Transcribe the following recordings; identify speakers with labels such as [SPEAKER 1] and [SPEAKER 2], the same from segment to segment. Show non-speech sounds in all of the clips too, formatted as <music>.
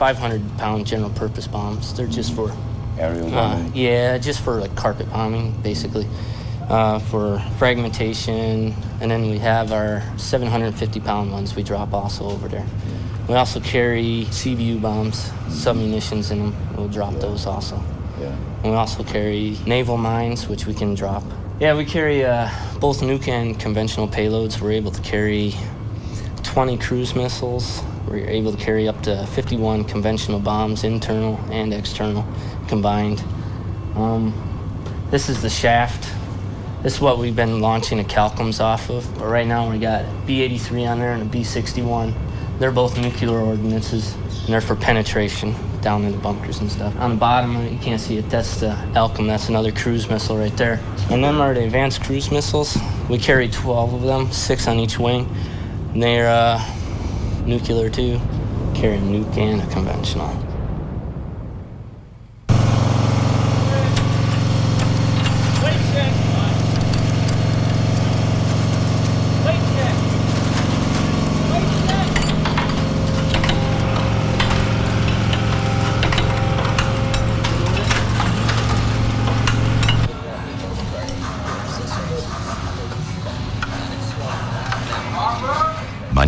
[SPEAKER 1] 500 pound general purpose bombs. They're just for,
[SPEAKER 2] Aerial
[SPEAKER 1] uh,
[SPEAKER 2] bombing.
[SPEAKER 1] yeah, just for like carpet bombing, basically, uh, for fragmentation. And then we have our 750 pound ones we drop also over there. We also carry CBU bombs, submunitions in them. We'll drop those also.
[SPEAKER 2] Yeah.
[SPEAKER 1] And we also carry naval mines, which we can drop. Yeah, we carry uh, both nuke and conventional payloads. We're able to carry 20 cruise missiles. We're able to carry up to 51 conventional bombs, internal and external, combined. Um, this is the shaft. This is what we've been launching the CALCMs off of. But right now we got B-83 on there and a B-61. They're both nuclear ordinances, and they're for penetration down in the bunkers and stuff. On the bottom, you can't see it. That's the ALCM. That's another cruise missile right there. And them are the advanced cruise missiles. We carry 12 of them, six on each wing. And they're uh, nuclear too, carry a nuke and a conventional.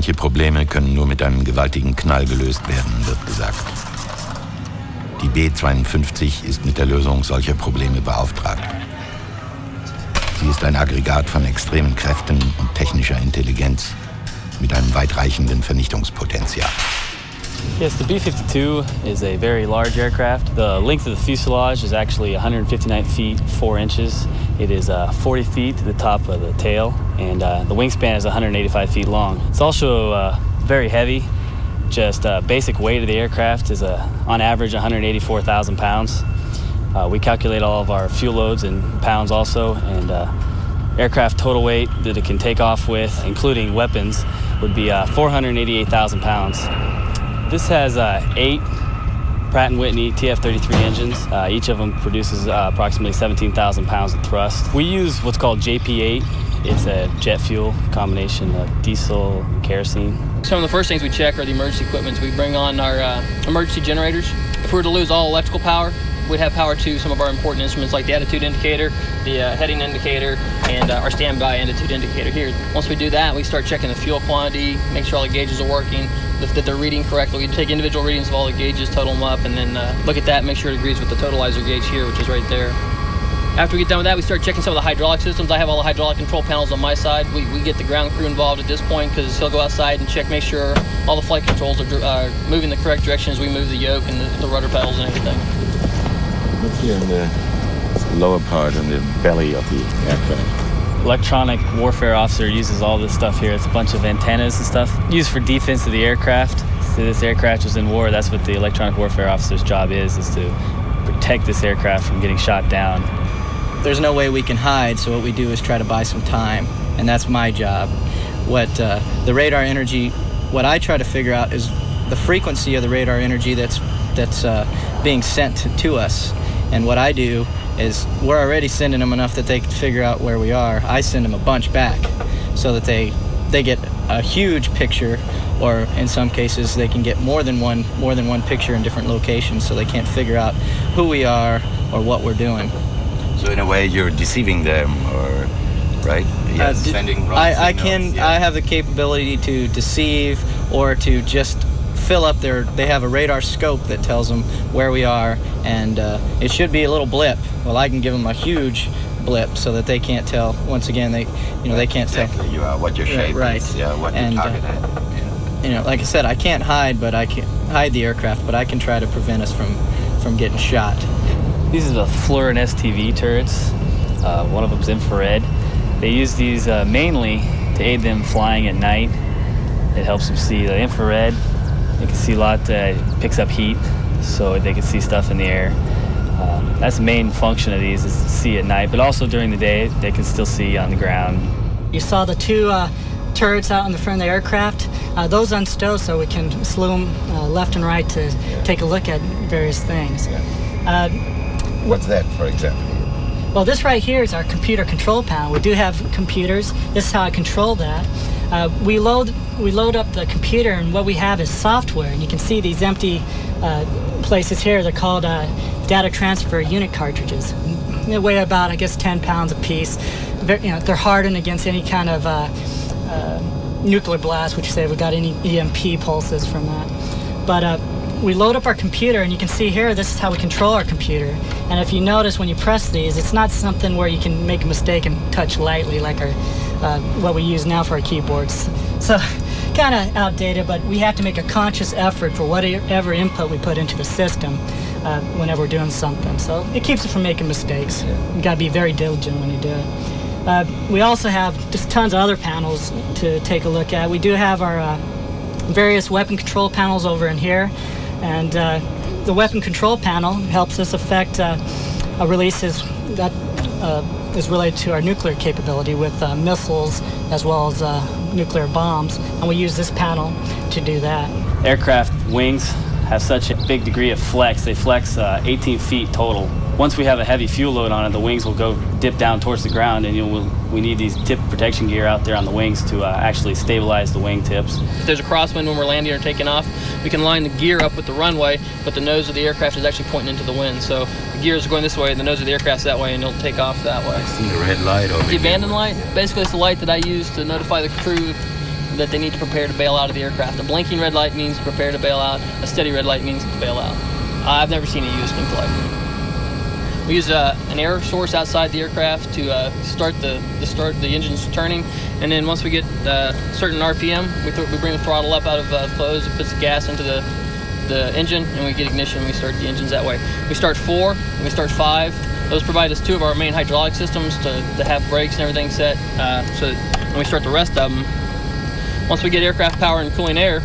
[SPEAKER 3] Manche Probleme können nur mit einem gewaltigen Knall gelöst werden, wird gesagt. Die B-52 ist mit der Lösung solcher Probleme beauftragt. Sie ist ein Aggregat von extremen Kräften und technischer Intelligenz mit einem weitreichenden Vernichtungspotenzial.
[SPEAKER 4] Yes, the B-52 is a very large aircraft. The length of the fuselage is actually 159 feet 4 inches. It is uh, 40 feet to the top of the tail, and uh, the wingspan is 185 feet long. It's also uh, very heavy. Just uh, basic weight of the aircraft is uh, on average 184,000 pounds. Uh, we calculate all of our fuel loads in pounds also, and aircraft total weight that it can take off with, including weapons, would be uh, 488,000 pounds. This has eight Pratt & Whitney TF-33 engines. Uh, each of them produces uh, approximately 17,000 pounds of thrust. We use what's called JP8. It's a jet fuel combination of diesel and kerosene.
[SPEAKER 5] Some of the first things we check are the emergency equipment. We bring on our uh, emergency generators. If we were to lose all electrical power, we'd have power to some of our important instruments like the attitude indicator, the uh, heading indicator, and uh, our standby attitude indicator here. Once we do that, we start checking the fuel quantity, make sure all the gauges are working, that that they're reading correctly. We take individual readings of all the gauges, total them up, and then uh, look at that, make sure it agrees with the totalizer gauge here, which is right there. After we get done with that, we start checking some of the hydraulic systems. I have all the hydraulic control panels on my side. We, we get the ground crew involved at this point because he'll go outside and check, make sure all the flight controls are uh, moving the correct direction as we move the yoke and the, the rudder pedals and everything.
[SPEAKER 2] What's here in the lower part in the belly of the aircraft?
[SPEAKER 4] Electronic warfare officer uses all this stuff here. It's a bunch of antennas and stuff used for defense of the aircraft. So this aircraft was in war. That's what the electronic warfare officer's job is: is to protect this aircraft from getting shot down.
[SPEAKER 6] There's no way we can hide, so what we do is try to buy some time, and that's my job. What uh, the radar energy, what I try to figure out is the frequency of the radar energy that's that's uh, being sent to, to us, And what I do is we're already sending them enough that they can figure out where we are. I send them a bunch back so that they they get a huge picture or in some cases they can get more than one more than one picture in different locations so they can't figure out who we are or what we're doing.
[SPEAKER 3] So in a way, you're deceiving them, or right? Yeah,
[SPEAKER 6] Uh,
[SPEAKER 3] sending wrong
[SPEAKER 6] I, I can
[SPEAKER 3] yeah.
[SPEAKER 6] I have the capability to deceive or to just fill up their they have a radar scope that tells them where we are and uh, it should be a little blip well I can give them a huge blip so that they can't tell once again they you know they can't tell
[SPEAKER 3] you are what your
[SPEAKER 6] Right,
[SPEAKER 3] shape
[SPEAKER 6] right.
[SPEAKER 3] is, yeah, what
[SPEAKER 6] And,
[SPEAKER 3] you
[SPEAKER 6] uh,
[SPEAKER 3] target at. Yeah.
[SPEAKER 6] you know like I said I can't hide but I can hide the aircraft but I can try to prevent us from from getting shot
[SPEAKER 4] These are the FLIR and STV turrets. Uh, one of them's infrared. They use these uh, mainly to aid them flying at night. It helps them see the infrared. They can see a lot. Uh, picks up heat, so they can see stuff in the air. Um, that's the main function of these is to see at night, but also during the day they can still see on the ground.
[SPEAKER 7] You saw the two uh, turrets out in the front of the aircraft. Uh, those unstow so we can slew them uh, left and right to take a look at various things. Uh,
[SPEAKER 3] What's that, for example?
[SPEAKER 7] well, this right here is our computer control panel. We do have computers. This is how I control that. Uh, we load we load up the computer, and what we have is software. And you can see these empty uh, places here. They're called uh, data transfer unit cartridges. They weigh about, I guess, 10 pounds a piece. Ver you know, they're hardened against any kind of uh, uh, nuclear blast, which say we got any EMP pulses from that. But uh, we load up our computer, and you can see here, this is how we control our computer. And if you notice when you press these, it's not something where you can make a mistake and touch lightly like our uh, what we use now for our keyboards. So <laughs> kind of outdated, but we have to make a conscious effort for whatever input we put into the system uh, whenever we're doing something. So it keeps us from making mistakes. You got to be very diligent when you do it. Uh, we also have just tons of other panels to take a look at. We do have our uh, various weapon control panels over in here, and uh, the weapon control panel helps us affect uh, releases that uh, is related to our nuclear capability with uh, missiles as well as uh, nuclear bombs, and we use this panel to do that.
[SPEAKER 4] Aircraft wings have such a big degree of flex. They flex uh, 18 feet total. Once we have a heavy fuel load on it, the wings will go dip down towards the ground, and you know, we'll, we need these tip protection gear out there on the wings to uh, actually stabilize the wing tips.
[SPEAKER 5] If there's a crosswind when we're landing or taking off, we can line the gear up with the runway, but the nose of the aircraft is actually pointing into the wind. So the gears are going this way, and the nose of the aircraft's that way, and it'll take off that way.
[SPEAKER 3] I See the red light over
[SPEAKER 5] The
[SPEAKER 3] here.
[SPEAKER 5] abandon light, basically, it's the light that I use to notify the crew that they need to prepare to bail out of the aircraft. A blinking red light means prepare to bail out. A steady red light means to bail out. I've never seen it used in flight. We use uh, an air source outside the aircraft to uh, start the, the start the engines turning, and then once we get uh, certain RPM, we, th- we bring the throttle up out of uh, close. It puts the gas into the the engine, and we get ignition. and We start the engines that way. We start four, and we start five. Those provide us two of our main hydraulic systems to, to have brakes and everything set. Uh, so when we start the rest of them, once we get aircraft power and cooling air,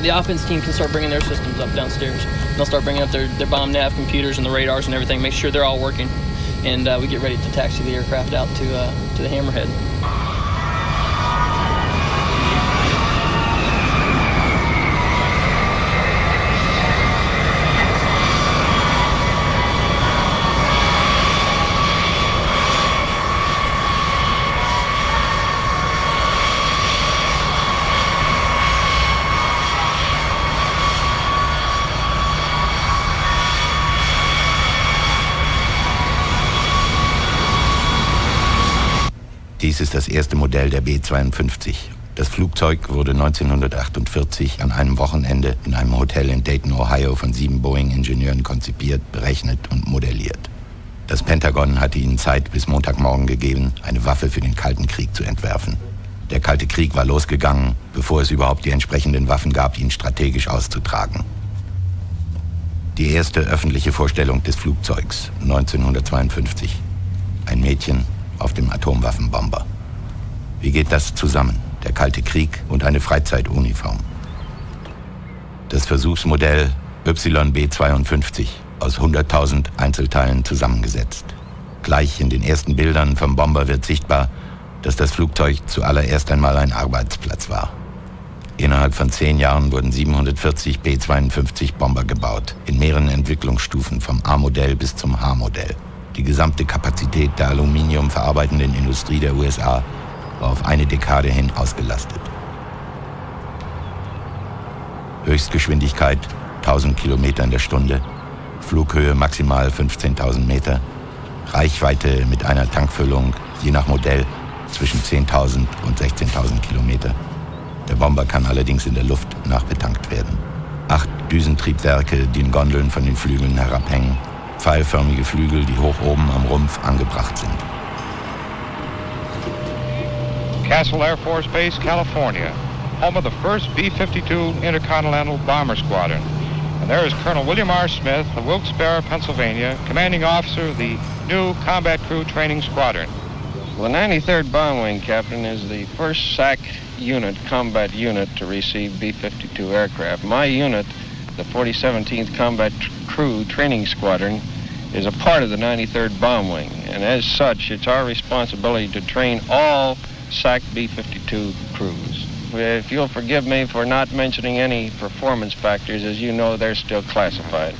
[SPEAKER 5] the offense team can start bringing their systems up downstairs. They'll start bringing up their, their bomb nav computers and the radars and everything, make sure they're all working, and uh, we get ready to taxi the aircraft out to uh, to the Hammerhead.
[SPEAKER 3] Dies ist das erste Modell der B-52. Das Flugzeug wurde 1948 an einem Wochenende in einem Hotel in Dayton, Ohio von sieben Boeing-Ingenieuren konzipiert, berechnet und modelliert. Das Pentagon hatte ihnen Zeit bis Montagmorgen gegeben, eine Waffe für den Kalten Krieg zu entwerfen. Der Kalte Krieg war losgegangen, bevor es überhaupt die entsprechenden Waffen gab, ihn strategisch auszutragen. Die erste öffentliche Vorstellung des Flugzeugs 1952. Ein Mädchen auf dem Atomwaffenbomber. Wie geht das zusammen? Der Kalte Krieg und eine Freizeituniform. Das Versuchsmodell YB-52 aus 100.000 Einzelteilen zusammengesetzt. Gleich in den ersten Bildern vom Bomber wird sichtbar, dass das Flugzeug zuallererst einmal ein Arbeitsplatz war. Innerhalb von zehn Jahren wurden 740 B-52 Bomber gebaut, in mehreren Entwicklungsstufen vom A-Modell bis zum H-Modell. Die gesamte Kapazität der aluminiumverarbeitenden Industrie der USA war auf eine Dekade hin ausgelastet. Höchstgeschwindigkeit 1000 Kilometer in der Stunde, Flughöhe maximal 15.000 Meter, Reichweite mit einer Tankfüllung je nach Modell zwischen 10.000 und 16.000 Kilometer. Der Bomber kann allerdings in der Luft nachbetankt werden. Acht Düsentriebwerke, die in Gondeln von den Flügeln herabhängen, pfeilförmige Flügel, die hoch oben am Rumpf angebracht sind.
[SPEAKER 8] Castle Air Force Base, California, home of the first B-52 Intercontinental Bomber Squadron. And there is Colonel William R. Smith of Wilkes-Barre, Pennsylvania, commanding officer of the new Combat Crew Training Squadron.
[SPEAKER 9] Well, the 93rd Bomb Wing, Captain, is the first SAC unit, combat unit, to receive B-52 aircraft. My unit, the 4017th Combat Crew Training Squadron, is a part of the 93rd Bomb Wing, and as such, it's our responsibility to train all SAC B-52 crews. If you'll forgive me for not mentioning any performance factors, as you know, they're still classified.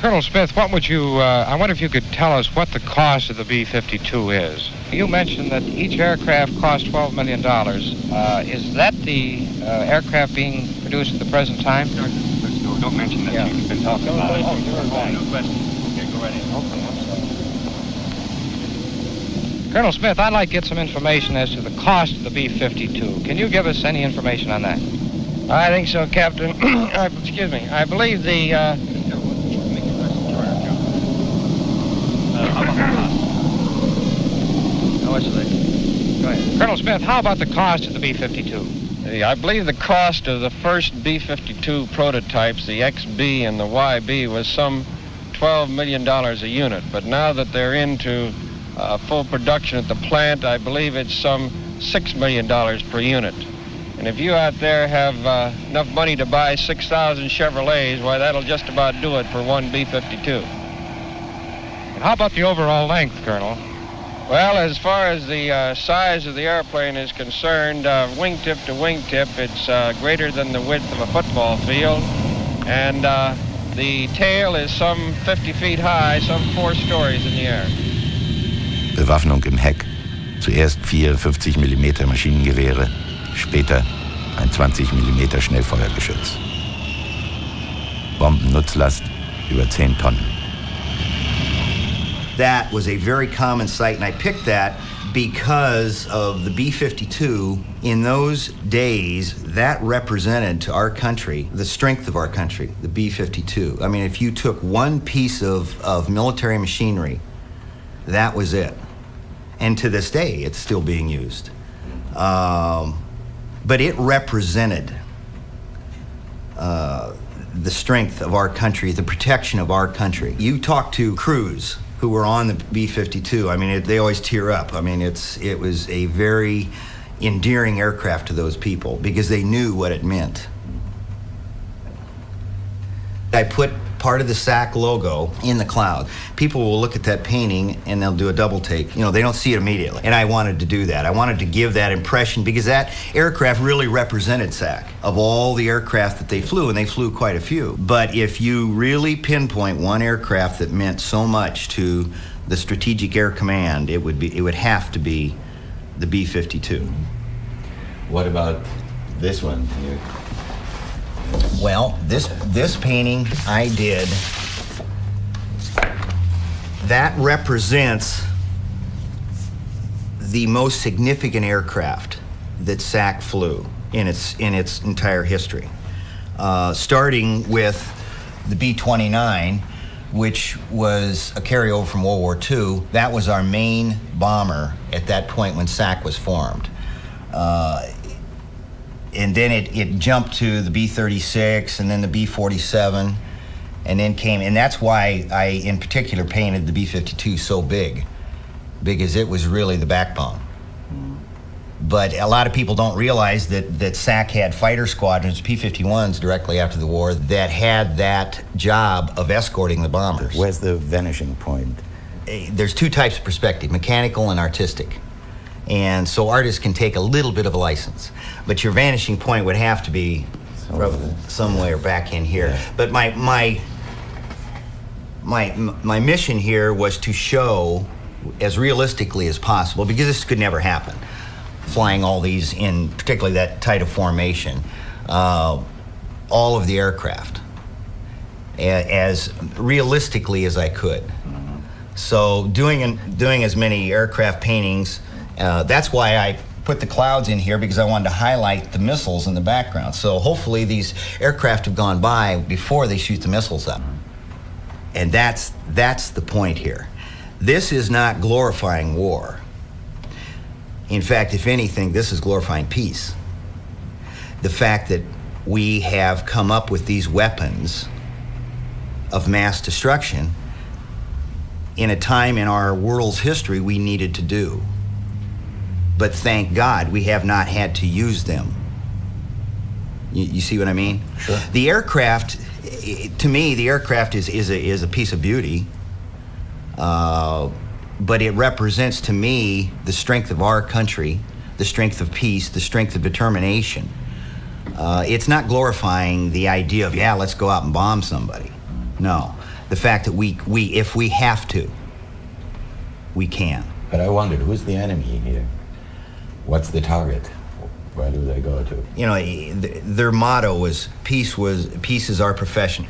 [SPEAKER 8] Colonel Smith, what would you, uh, I wonder if you could tell us what the cost of the B-52 is. You mentioned that each aircraft cost $12 million. Uh, is that the uh, aircraft being produced at the present time?
[SPEAKER 10] No, no, don't mention that.
[SPEAKER 8] Yeah.
[SPEAKER 10] You've been talking about it.
[SPEAKER 8] Oh, you're right.
[SPEAKER 10] no question. Okay, go right in.
[SPEAKER 8] Colonel Smith, I'd like to get some information as to the cost of the B-52. Can you give us any information on that?
[SPEAKER 9] I think so, Captain. <clears throat> I- Excuse me. I believe the, uh,
[SPEAKER 10] How much is it?
[SPEAKER 8] Go ahead. Colonel Smith, how about the cost of the B-52?
[SPEAKER 9] I believe the cost of the first B-52 prototypes, the XB and the YB, was some $12 million a unit. But now that they're into uh, full production at the plant, I believe it's some $6 million per unit. And if you out there have uh, enough money to buy 6,000 Chevrolets, why, that'll just about do it for one B-52.
[SPEAKER 8] How about the overall length, Colonel?
[SPEAKER 9] Well, as far as the uh, size of the airplane is concerned, uh, wingtip to wingtip, it's uh, greater than the width of a football field. And uh, the tail is some 50 feet high, some four stories in the air.
[SPEAKER 3] Bewaffnung im Heck. Zuerst vier 50 mm Maschinengewehre, später ein 20 mm Schnellfeuergeschütz. Bombennutzlast über 10 Tonnen.
[SPEAKER 11] That was a very common sight, and I picked that because of the B 52. In those days, that represented to our country the strength of our country, the B 52. I mean, if you took one piece of, of military machinery, that was it. And to this day, it's still being used. Um, but it represented uh, the strength of our country, the protection of our country. You talk to crews who were on the B-52. I mean, it, they always tear up. I mean, it's it was a very endearing aircraft to those people because they knew what it meant. I put part of the SAC logo in the cloud. People will look at that painting and they'll do a double take. You know, they don't see it immediately. And I wanted to do that. I wanted to give that impression because that aircraft really represented SAC of all the aircraft that they flew, and they flew quite a few. But if you really pinpoint one aircraft that meant so much to the Strategic Air Command, it would be it would have to be the B-52.
[SPEAKER 2] What about this one?
[SPEAKER 11] Well, this this painting I did that represents the most significant aircraft that SAC flew in its in its entire history. Uh, starting with the B-29, which was a carryover from World War II. That was our main bomber at that point when SAC was formed. Uh, and then it, it jumped to the B-36 and then the B-47 and then came and that's why I in particular painted the B-52 so big because it was really the backbone. But a lot of people don't realize that, that SAC had fighter squadrons, P-51s, directly after the war that had that job of escorting the bombers.
[SPEAKER 2] Where's the vanishing point?
[SPEAKER 11] Eh, There's two types of perspective, mechanical and artistic. And so artists can take a little bit of a license. But your vanishing point would have to be somewhere back in here. But my, my, my, my mission here was to show as realistically as possible, because this could never happen, flying all these in particularly that tight of formation, uh, all of the aircraft as realistically as I could. So doing doing as many aircraft paintings, uh, that's why I put the clouds in here because I wanted to highlight the missiles in the background. So hopefully these aircraft have gone by before they shoot the missiles up. And that's that's the point here. This is not glorifying war. In fact, if anything, this is glorifying peace. The fact that we have come up with these weapons of mass destruction in a time in our world's history we needed to do. But thank God we have not had to use them. You, you see what I mean?
[SPEAKER 2] Sure.
[SPEAKER 11] The aircraft, to me, the aircraft is, is, a, is a piece of beauty. Uh, but it represents to me the strength of our country, the strength of peace, the strength of determination. Uh, it's not glorifying the idea of, yeah, let's go out and bomb somebody. No. The fact that we, we if we have to, we can.
[SPEAKER 2] But I wondered, who's the enemy here? What's the target? Where do they go to?
[SPEAKER 11] You know, their motto was peace was peace is our profession.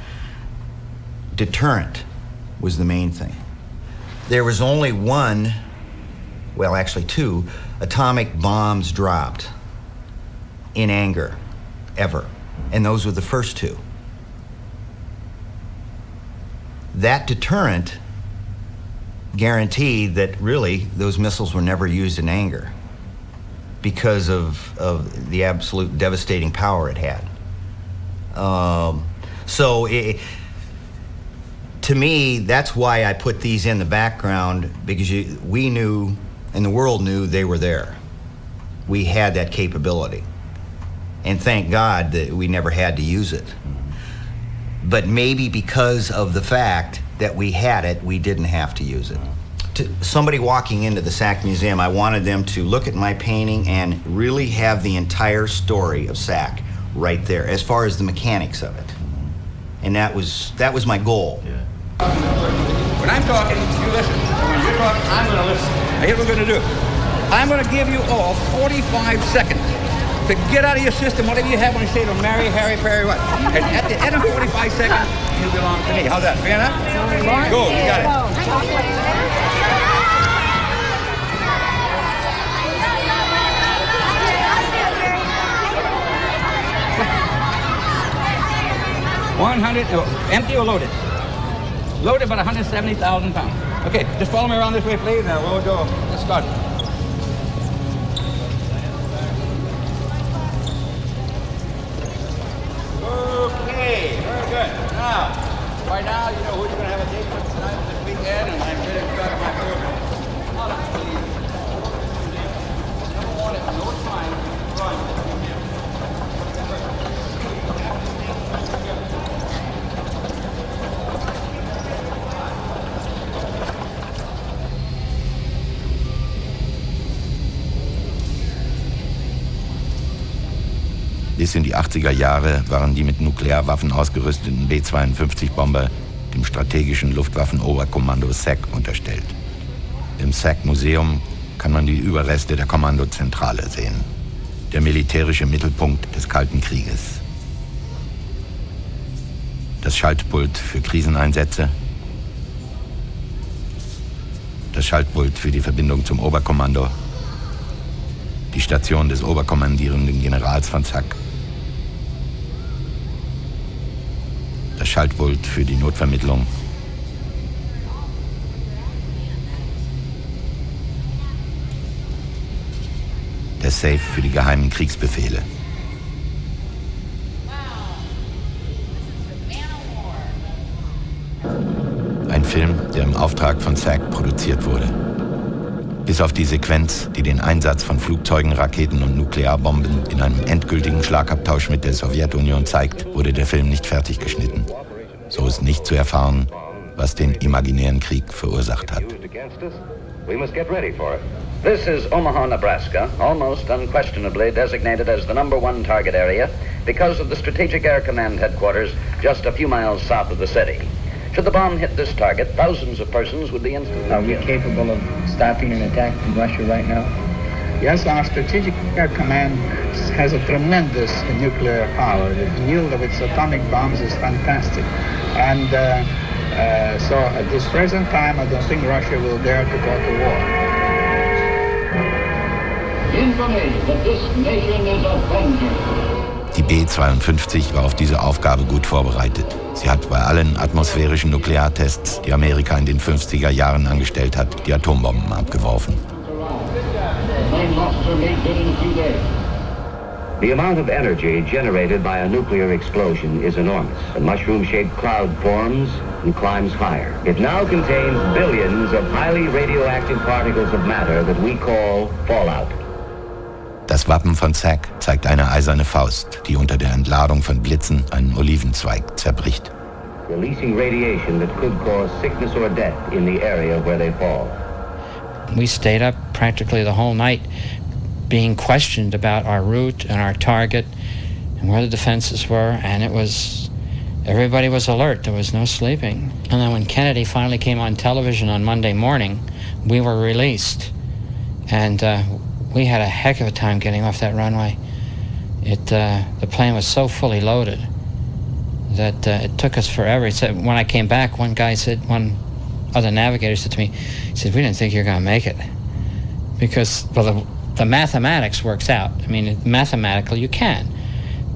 [SPEAKER 11] Deterrent was the main thing. There was only one, well, actually two, atomic bombs dropped in anger ever. And those were the first two. That deterrent guaranteed that really those missiles were never used in anger because of, of the absolute devastating power it had. Um, so it, to me, that's why I put these in the background because you, we knew and the world knew they were there. We had that capability. And thank God that we never had to use it. But maybe because of the fact that we had it, we didn't have to use it. To somebody walking into the SAC Museum, I wanted them to look at my painting and really have the entire story of SAC right there, as far as the mechanics of it. And that was that was my goal.
[SPEAKER 12] When I'm talking, you listen. When you're talking, I'm going to listen. Now, here's what we're going to do. I'm going to give you all 45 seconds to get out of your system whatever you have when you say to marry Harry Perry what. And at the end of 45 seconds, you belong to me. How's that? Fair enough? Cool, you got it. One hundred, oh, empty or loaded? Loaded about 170,000 pounds. Okay, just follow me around this way, please. Now we'll go. Let's start. Okay, very good. Now, right now, you know who you're going to have a date with tonight, this weekend, and I'm my program. Hold on, please. Number one, at no time,
[SPEAKER 3] Bis in die 80er Jahre waren die mit Nuklearwaffen ausgerüsteten B-52-Bomber dem strategischen Luftwaffenoberkommando SAC unterstellt. Im SAC-Museum kann man die Überreste der Kommandozentrale sehen, der militärische Mittelpunkt des Kalten Krieges. Das Schaltpult für Kriseneinsätze, das Schaltpult für die Verbindung zum Oberkommando, die Station des oberkommandierenden Generals von SAC, Schaltpult für die Notvermittlung, der Safe für die geheimen Kriegsbefehle. Ein Film, der im Auftrag von SAC produziert wurde. Bis auf die Sequenz, die den Einsatz von Flugzeugen, Raketen und Nuklearbomben in einem endgültigen Schlagabtausch mit der Sowjetunion zeigt, wurde der Film nicht fertig geschnitten. So ist nicht zu erfahren, was den imaginären Krieg verursacht hat.
[SPEAKER 13] We must get ready for it. This is Omaha, Nebraska, almost unquestionably designated as the number one target area because of the Strategic Air Command headquarters just a few miles south of the city. Should the bomb hit this target, thousands of persons would be instantly
[SPEAKER 14] Are we capable of stopping an attack from Russia right now?
[SPEAKER 15] Yes, our Strategic Air Command has a tremendous nuclear power. The yield of its atomic bombs is fantastic. And uh, uh, so at this present time, I don't think Russia will dare to go to war.
[SPEAKER 16] Infamy that this nation is avenging.
[SPEAKER 3] Die B-52 war auf diese Aufgabe gut vorbereitet. Sie hat bei allen atmosphärischen Nukleartests, die Amerika in den 50er Jahren angestellt hat, die Atombomben abgeworfen.
[SPEAKER 16] Main officer made good in a few days.
[SPEAKER 13] The amount of energy generated by a nuclear explosion is enormous. A mushroom-shaped cloud forms and climbs higher. It now contains billions of highly radioactive particles of matter that we call fallout.
[SPEAKER 3] Das Wappen von Zack zeigt eine eiserne Faust, die unter der Entladung von Blitzen einen Olivenzweig zerbricht.
[SPEAKER 13] releasing radiation that could cause sickness or death in the area where they fall.
[SPEAKER 17] We stayed up practically the whole night being questioned about our route and our target and where the defenses were, and it was everybody was alert. There was no sleeping. And then when Kennedy finally came on television on Monday morning, we were released, and uh, we had a heck of a time getting off that runway. It uh, the plane was so fully loaded that uh, it took us forever. He said when I came back, one guy said, one other navigator said to me, he said, "We didn't think you were going to make it because well the, the mathematics works out. I mean, mathematically you can,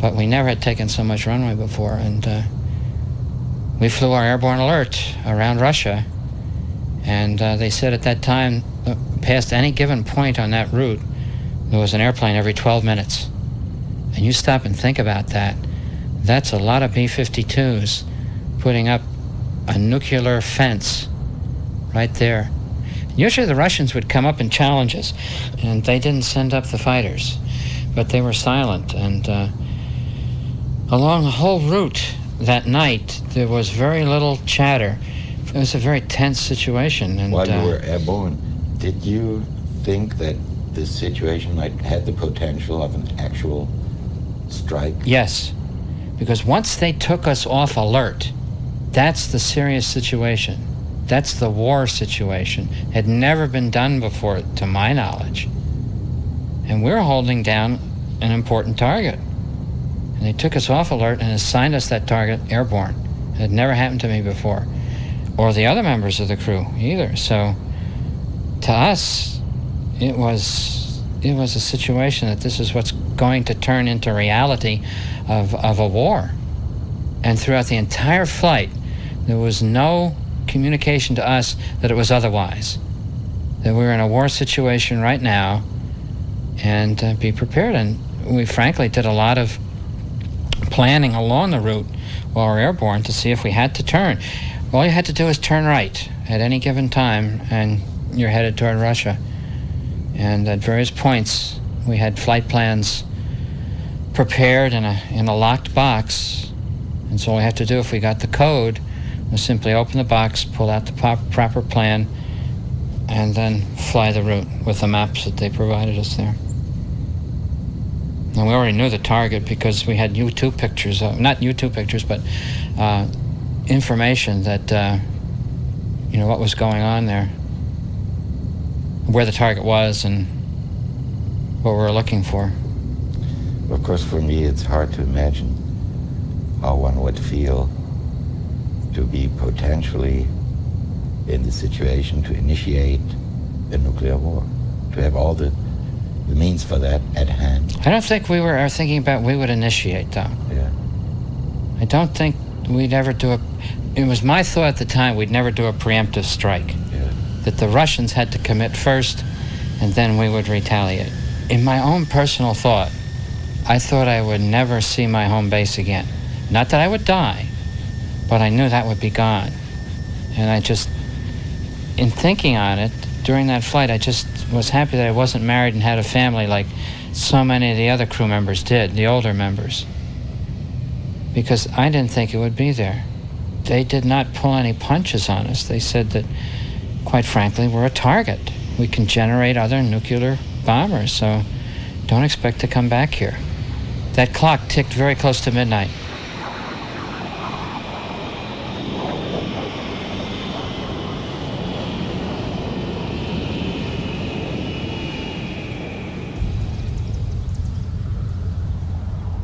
[SPEAKER 17] but we never had taken so much runway before, and uh, we flew our airborne alert around Russia, and uh, they said at that time, uh, past any given point on that route, there was an airplane every 12 minutes, and you stop and think about that. That's a lot of B-52s putting up a nuclear fence right there. Usually the Russians would come up and challenge us, and they didn't send up the fighters, but they were silent. And uh, along the whole route that night, there was very little chatter. It was a very tense situation. And
[SPEAKER 2] While you
[SPEAKER 17] uh,
[SPEAKER 2] were airborne, did you think that this situation might had the potential of an actual strike?
[SPEAKER 17] Yes, because once they took us off alert, that's the serious situation. That's the war situation. Had never been done before, to my knowledge. And we're holding down an important target. And they took us off alert and assigned us that target airborne. It had never happened to me before, or the other members of the crew either. So, to us, it was it was a situation that this is what's going to turn into reality of, of a war. And throughout the entire flight, there was no communication to us that it was otherwise. That we were in a war situation right now and uh, be prepared. And we frankly did a lot of planning along the route while we we're airborne to see if we had to turn. All you had to do was turn right at any given time and you're headed toward Russia. And at various points, we had flight plans prepared in a, in a locked box. And so all we had to do if we got the code was simply open the box, pull out the proper plan, and then fly the route with the maps that they provided us there. And we already knew the target because we had U2 pictures, of, not U2 pictures, but uh, information that, uh, you know, what was going on there, where the target was, and what we were looking for.
[SPEAKER 2] Of course, for me, it's hard to imagine how one would feel to be potentially in the situation to initiate a nuclear war, to have all the, the means for that at hand.
[SPEAKER 17] I don't think we were thinking about we would initiate, though.
[SPEAKER 2] Yeah.
[SPEAKER 17] I don't think we'd ever do a. It was my thought at the time we'd never do a preemptive strike.
[SPEAKER 2] Yeah.
[SPEAKER 17] That the Russians had to commit first, and then we would retaliate. In my own personal thought, I thought I would never see my home base again. Not that I would die, but I knew that would be gone. And I just, in thinking on it during that flight, I just was happy that I wasn't married and had a family like so many of the other crew members did, the older members. Because I didn't think it would be there. they did not pull any punches on us. They said that, quite frankly, we're a target. We can generate other nuclear bombers, so don't expect to come back here. That clock ticked very close to midnight.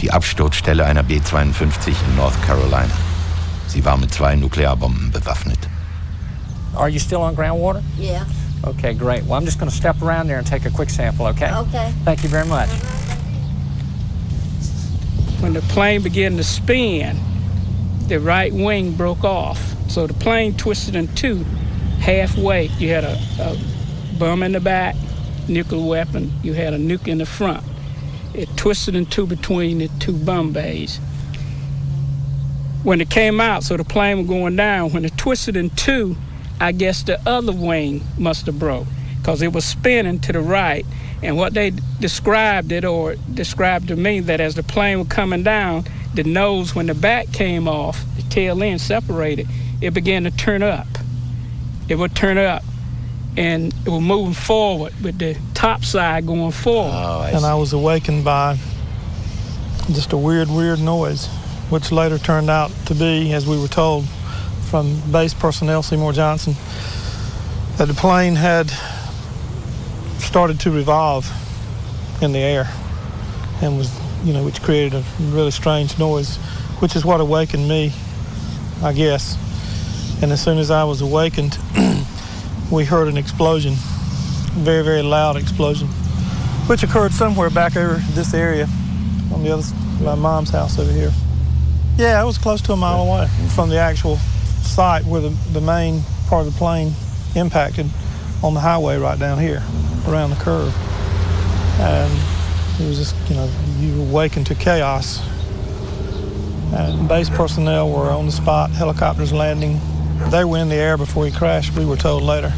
[SPEAKER 3] Die Absturzstelle einer B-52 in North Carolina. Sie war mit zwei Nuklearbomben bewaffnet.
[SPEAKER 18] Are you still on groundwater?
[SPEAKER 19] Yeah.
[SPEAKER 18] Okay, great. Well, I'm just going to step around there and take a quick sample, okay?
[SPEAKER 19] Okay.
[SPEAKER 18] Thank you very much.
[SPEAKER 20] When the plane began to spin, the right wing broke off. So the plane twisted in two halfway. You had a, a bomb in the back, nuclear weapon. You had a nuke in the front. It twisted in two between the two bomb bays. When it came out, so the plane was going down, when it twisted in two, I guess the other wing must have broke because it was spinning to the right. And what they described it or described to me that as the plane was coming down, the nose, when the back came off, the tail end separated, it began to turn up. It would turn up and it was moving forward with the top side going forward.
[SPEAKER 21] Oh, and I was awakened by just a weird, weird noise, which later turned out to be, as we were told from base personnel Seymour Johnson, that the plane had started to revolve in the air and was, you know, which created a really strange noise, which is what awakened me, I guess. And as soon as I was awakened, <clears throat> we heard an explosion, very, very loud explosion, which occurred somewhere back over this area on the other, my mom's house over here. Yeah, it was close to a mile away mm-hmm. from the actual site where the, the main part of the plane impacted on the highway right down here, around the curve. And it was just, you know, you awaken to chaos. And base personnel were on the spot, helicopters landing. They were in the air before he crashed, we were told later.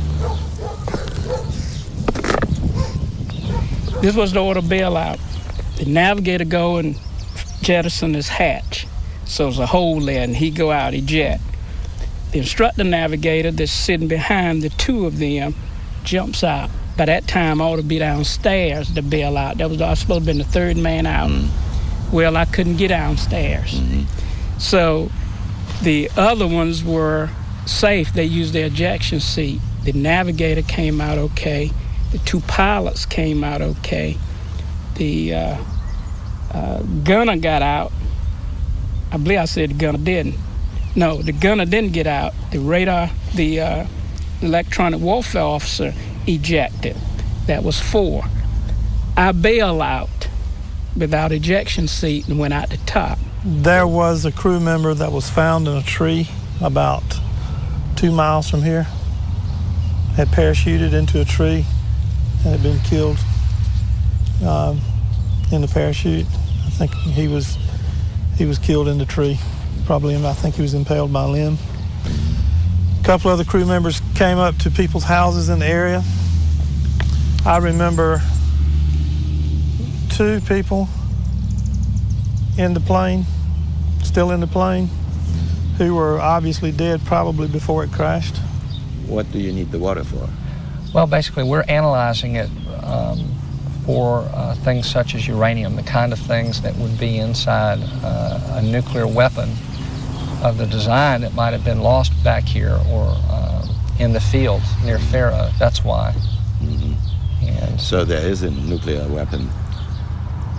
[SPEAKER 20] This was the order bailout. The navigator go and jettison his hatch. So there's a hole there and he go out, eject. The instructor navigator that's sitting behind the two of them jumps out. By that time, I ought to be downstairs to bail out. That was I was supposed to be the third man out. Mm-hmm. Well, I couldn't get downstairs. Mm-hmm. So the other ones were safe. They used their ejection seat. The navigator came out okay. The two pilots came out okay. The uh, uh, gunner got out. I believe I said the gunner didn't. No, the gunner didn't get out. The radar, the uh, electronic warfare officer ejected. That was four. I bailed out without ejection seat and went out the top.
[SPEAKER 21] There was a crew member that was found in a tree about two miles from here. Had parachuted into a tree and had been killed um, in the parachute. I think he was he was killed in the tree. Probably, I think he was impaled by a limb. A couple other crew members came up to people's houses in the area. I remember two people in the plane, still in the plane, who were obviously dead probably before it crashed.
[SPEAKER 22] What do you need the water for?
[SPEAKER 18] Well, basically, we're analyzing it um, for uh, things such as uranium, the kind of things that would be inside uh, a nuclear weapon of the design that might have been lost back here or uh, in the field near Faro. That's why. And
[SPEAKER 22] So there is a nuclear weapon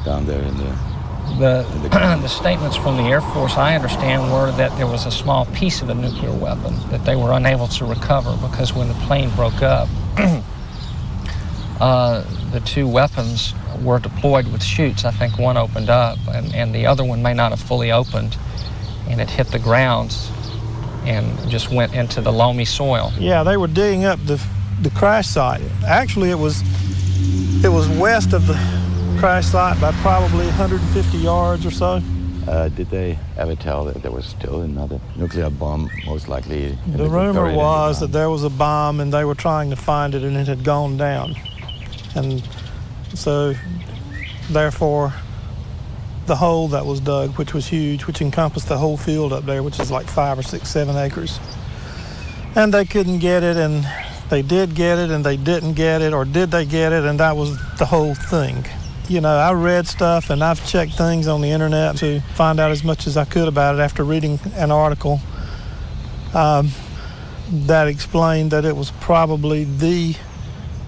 [SPEAKER 22] down there in the.
[SPEAKER 18] The, <clears throat> the statements from the Air Force, I understand, were that there was a small piece of a nuclear weapon that they were unable to recover because when the plane broke up, <clears throat> uh, the two weapons were deployed with chutes. I think one opened up, and, and the other one may not have fully opened, and it hit the ground and just went into the loamy soil.
[SPEAKER 21] Yeah, they were digging up the the crash site. Actually, it was it was west of the crash site by probably 150 yards or so.
[SPEAKER 22] Uh, did they ever tell that there was still another nuclear bomb, most likely?
[SPEAKER 21] The rumor was that there was a bomb and they were trying to find it and it had gone down. And so, therefore, the hole that was dug, which was huge, which encompassed the whole field up there, which is like five or six, seven acres. And they couldn't get it, and they did get it, and they didn't get it, or did they get it, and that was the whole thing. You know, I read stuff and I've checked things on the internet to find out as much as I could about it after reading an article um, that explained that it was probably the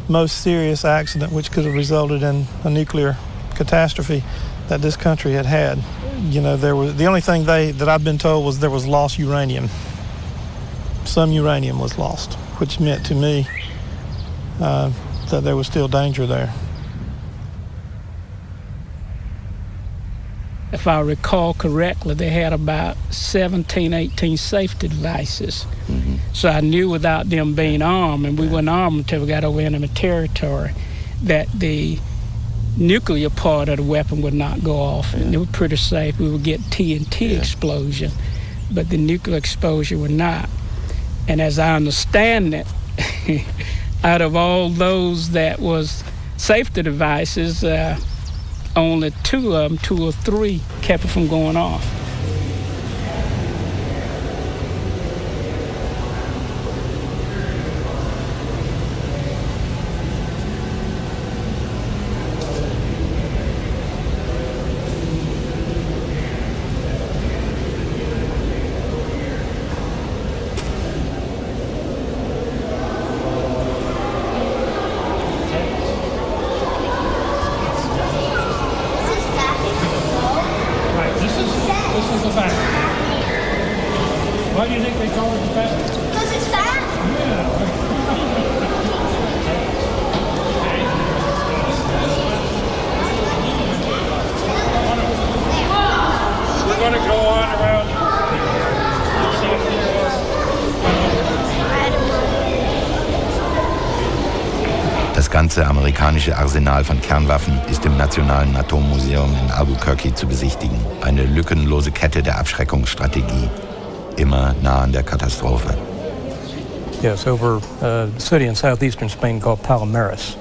[SPEAKER 21] most serious accident which could have resulted in a nuclear catastrophe that this country had had. You know, there was the only thing they that I've been told was there was lost uranium. Some uranium was lost, which meant to me uh, that there was still danger there.
[SPEAKER 20] If I recall correctly, they had about 17, 18 safety devices. Mm-hmm. So I knew without them being armed, and we weren't armed until we got over enemy territory, that the nuclear part of the weapon would not go off, and it was pretty safe. We would get TNT yeah. explosion, but the nuclear exposure would not. And as I understand it, <laughs> out of all those that was safety devices, uh, only two of them, two or three, kept it from going off.
[SPEAKER 3] Arsenal von Kernwaffen ist im Nationalen Atommuseum in Albuquerque zu besichtigen. Eine lückenlose Kette der Abschreckungsstrategie, immer nah an der Katastrophe.
[SPEAKER 23] Yes, over uh, a city in southeastern Spain called Palomares.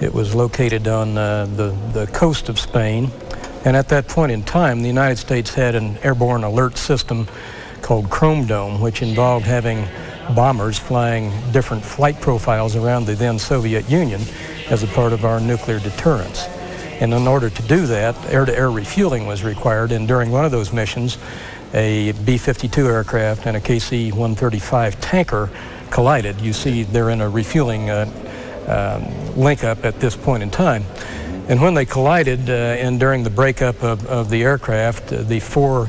[SPEAKER 23] It was located on uh, the, the coast of Spain, and at that point in time, the United States had an airborne alert system called Chrome Dome, which involved having bombers flying different flight profiles around the then Soviet Union as a part of our nuclear deterrence. And in order to do that, air-to-air refueling was required, and during one of those missions, a B-52 aircraft and a KC-135 tanker collided. You see they're in a refueling uh, um, link-up at this point in time. And when they collided, uh, and during the breakup of, of the aircraft, uh, the four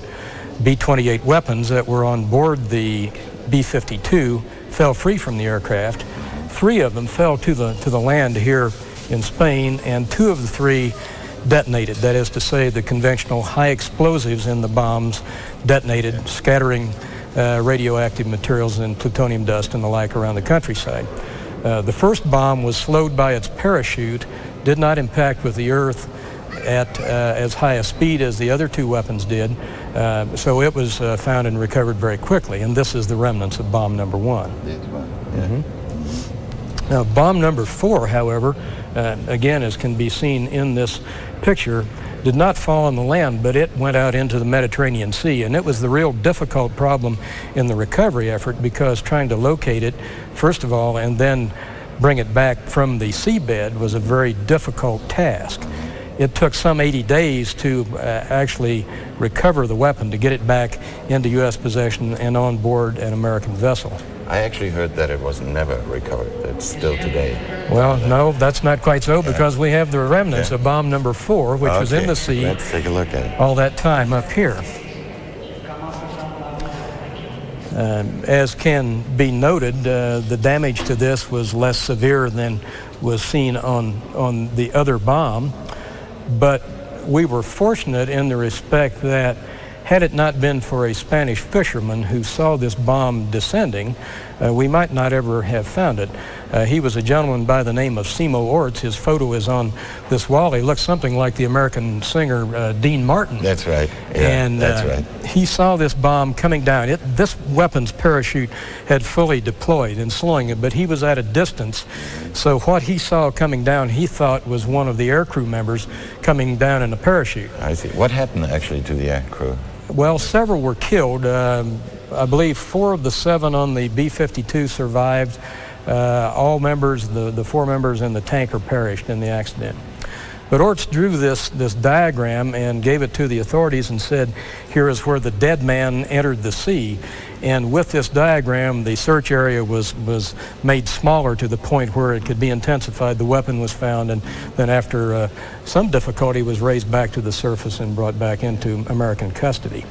[SPEAKER 23] B-28 weapons that were on board the B-52 fell free from the aircraft. Three of them fell to the, to the land here in Spain, and two of the three detonated. That is to say, the conventional high explosives in the bombs detonated, scattering uh, radioactive materials and plutonium dust and the like around the countryside. Uh, the first bomb was slowed by its parachute, did not impact with the earth at uh, as high a speed as the other two weapons did, uh, so it was uh, found and recovered very quickly, and this is the remnants of bomb number one. Mm-hmm. Now, bomb number four, however, uh, again, as can be seen in this picture, did not fall on the land, but it went out into the Mediterranean Sea. And it was the real difficult problem in the recovery effort because trying to locate it, first of all, and then bring it back from the seabed was a very difficult task it took some 80 days to uh, actually recover the weapon, to get it back into U.S. possession and on board an American vessel.
[SPEAKER 22] I actually heard that it was never recovered. It's still today.
[SPEAKER 23] Well, no, that's not quite so because we have the remnants yeah. of bomb number four, which
[SPEAKER 22] okay.
[SPEAKER 23] was in the sea.
[SPEAKER 22] Let's take a look at it.
[SPEAKER 23] All that time up here. Um, as can be noted, uh, the damage to this was less severe than was seen on, on the other bomb. But we were fortunate in the respect that had it not been for a Spanish fisherman who saw this bomb descending, uh, we might not ever have found it. Uh, he was a gentleman by the name of Simo Orts. His photo is on this wall. He looks something like the American singer uh, Dean Martin.
[SPEAKER 2] That's right. Yeah,
[SPEAKER 23] and
[SPEAKER 2] that's
[SPEAKER 23] uh,
[SPEAKER 2] right.
[SPEAKER 23] he saw this bomb coming down. It, this weapon's parachute had fully deployed and slowing it, but he was at a distance. So what he saw coming down, he thought was one of the aircrew members coming down in a parachute.
[SPEAKER 2] I see. What happened actually to the aircrew?
[SPEAKER 23] Well, several were killed. Um, I believe four of the seven on the B-52 survived. Uh, all members, the, the four members in the tanker perished in the accident. But Orts drew this, this diagram and gave it to the authorities and said, here is where the dead man entered the sea. And with this diagram, the search area was, was made smaller to the point where it could be intensified. The weapon was found, and then after uh, some difficulty, was raised back to the surface and brought back into American custody.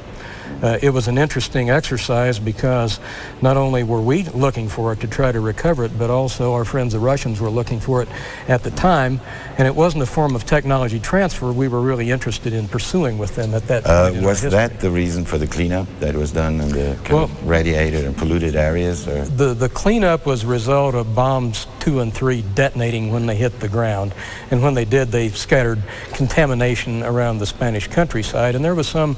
[SPEAKER 23] Uh, it was an interesting exercise because not only were we looking for it to try to recover it, but also our friends the Russians were looking for it at the time, and it wasn't a form of technology transfer we were really interested in pursuing with them at that
[SPEAKER 2] Uh,
[SPEAKER 23] point. in our
[SPEAKER 2] was that the reason for the cleanup that was done in the of radiated and polluted areas? Or?
[SPEAKER 23] The, the cleanup was a result of bombs two and three detonating when they hit the ground. And when they did, they scattered contamination around the Spanish countryside. And there was some,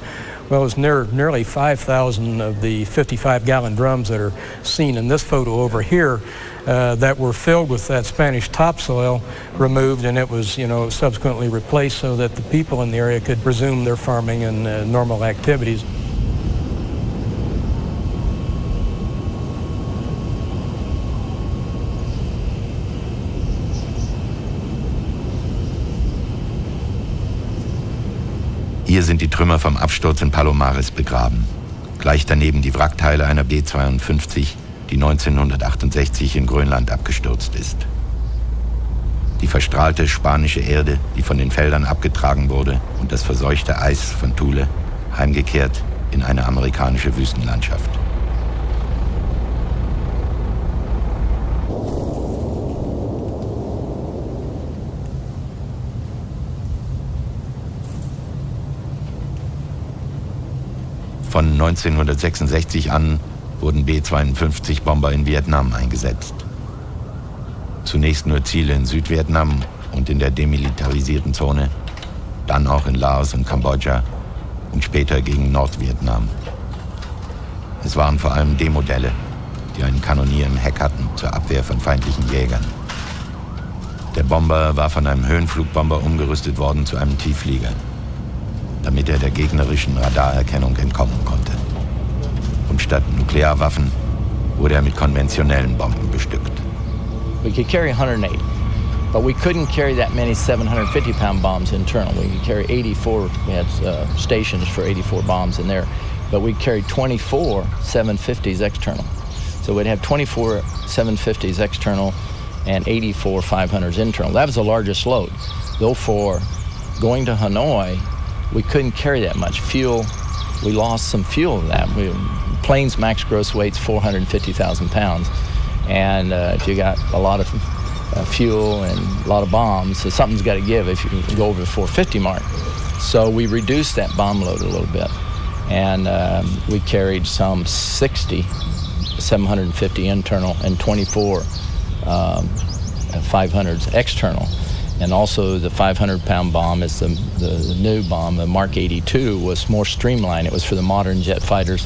[SPEAKER 23] well, it was near, nearly 5,000 of the 55 gallon drums that are seen in this photo over here. Uh, that were filled with that Spanish topsoil removed and it was, you know, subsequently replaced so that the people in the area could resume their farming and uh, normal activities.
[SPEAKER 3] Hier sind die Trümmer vom Absturz in Palomares begraben. Gleich daneben die Wrackteile einer B-52, die 1968 in Grönland abgestürzt ist. Die verstrahlte spanische Erde, die von den Feldern abgetragen wurde und das verseuchte Eis von Thule, heimgekehrt in eine amerikanische Wüstenlandschaft. Von 1966 an wurden B-52-Bomber in Vietnam eingesetzt. Zunächst nur Ziele in Südvietnam und in der demilitarisierten Zone, dann auch in Laos und Kambodscha und später gegen Nordvietnam. Es waren vor allem D-Modelle, die einen Kanonier im Heck hatten zur Abwehr von feindlichen Jägern. Der Bomber war von einem Höhenflugbomber umgerüstet worden zu einem Tiefflieger, damit er der gegnerischen Radarerkennung entkommen konnte. Und statt Nuklearwaffen wurde er mit konventionellen Bomben bestückt.
[SPEAKER 24] We could carry 108, but we couldn't carry that many 750 pound bombs internal. We could carry 84, we had uh, stations for 84 bombs in there, but we carried 24 750s external. So we'd have 24 750s external and 84 500s internal. That was the largest load. Though for going to Hanoi, we couldn't carry that much fuel. We lost some fuel in that. We, planes max gross weight's 450,000 pounds. And uh, if you got a lot of uh, fuel and a lot of bombs, so something's got to give if you go over the 450 mark. So we reduced that bomb load a little bit. And um, we carried some 60 750 internal and 24 um, 500s external. And also the 500 pound bomb is the, the new bomb, the Mark 82, was more streamlined. It was for the modern jet fighters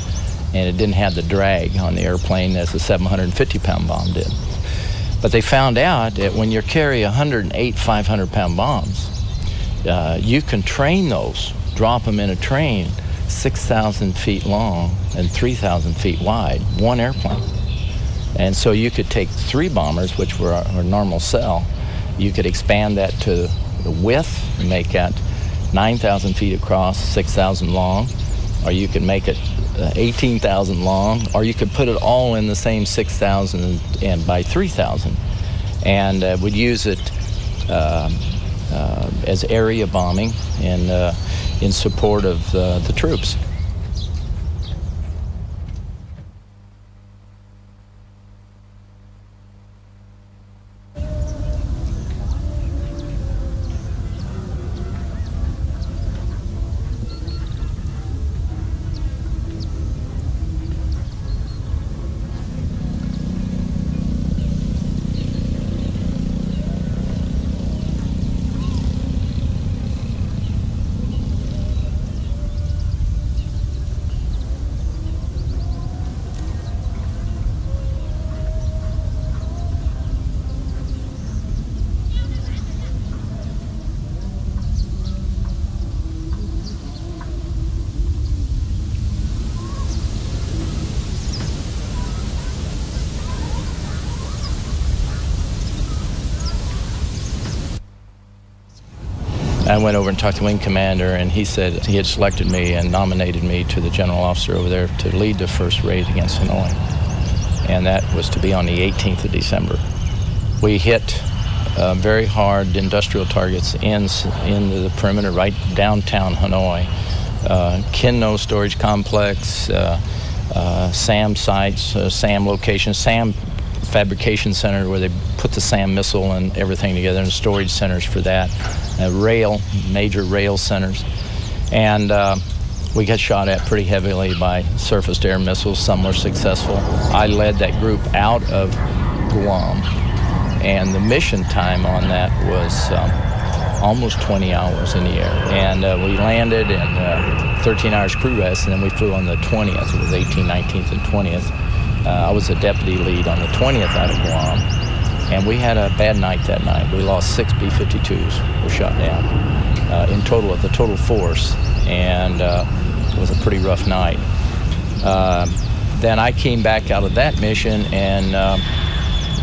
[SPEAKER 24] and it didn't have the drag on the airplane as the 750 pound bomb did. But they found out that when you carry 108 500 pound bombs, uh, you can train those, drop them in a train 6,000 feet long and 3,000 feet wide, one airplane. And so you could take three bombers, which were our normal cell, you could expand that to the width and make that 9,000 feet across, 6,000 long, or you could make it uh, 18,000 long, or you could put it all in the same 6,000 and by 3,000. And uh, would use it um, uh, as area bombing in, uh, in support of uh, the troops. And talked to wing commander, and he said he had selected me and nominated me to the general officer over there to lead the first raid against Hanoi. And that was to be on the 18th of December. We hit uh, very hard industrial targets in, in the perimeter, right downtown Hanoi. Uh, Kinh No Storage Complex, uh, uh, SAM sites, uh, SAM locations, SAM fabrication center where they put the SAM missile and everything together, and storage centers for that, uh, rail, major rail centers. And uh, we got shot at pretty heavily by surface to air missiles. Some were successful. I led that group out of Guam, and the mission time on that was um, almost 20 hours in the air. And uh, we landed and uh, 13 hours crew rest, and then we flew on the 20th. It was 18th, 19th, and 20th. Uh, I was a deputy lead on the 20th out of Guam, and we had a bad night that night. We lost six B-52s, were shot down uh, in total of the total force, and uh, it was a pretty rough night. Uh, then I came back out of that mission and um,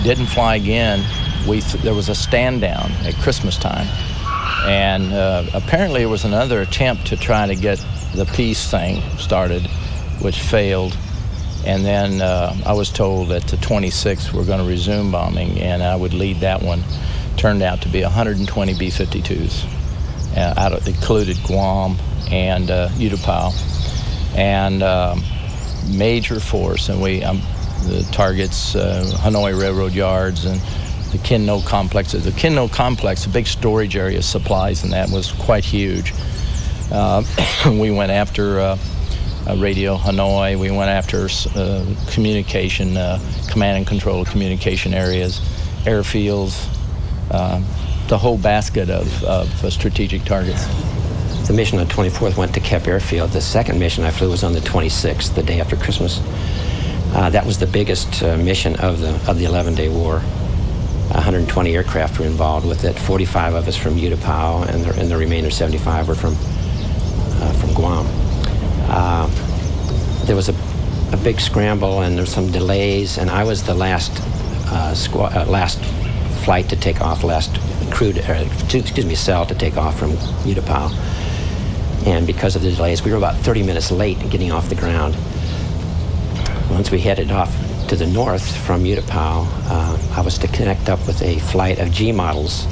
[SPEAKER 24] didn't fly again. We th- there was a stand down at Christmas time, and uh, apparently it was another attempt to try to get the peace thing started, which failed. And then uh, I was told that the 26th we're going to resume bombing, and I would lead that one. Turned out to be 120 B-52s. Uh, out of included Guam and uh, U-Tapao, and um, major force. And we um, the targets uh, Hanoi Railroad yards and the Kinh complex. The Kinh No complex, a big storage area supplies, and that was quite huge. Uh, <coughs> we went after uh, Radio Hanoi. We went after uh, communication, uh, command and control communication areas, airfields, uh, the whole basket of, of uh, strategic targets.
[SPEAKER 25] The mission on the 24th went to Kep Airfield. The second mission I flew was on the 26th, the day after Christmas. Uh, that was the biggest uh, mission of the of the 11-day war. 120 aircraft were involved with it. 45 of us from U-Tapao, and the, and the remainder 75 were from uh, from Guam. Uh, there was a, a big scramble, and there were some delays, and I was the last uh, uh, last flight to take off, last crew, to, excuse me, cell to take off from U-Tapao. And because of the delays, we were about 30 minutes late getting off the ground. Once we headed off to the north from U-Tapao, uh, I was to connect up with a flight of G models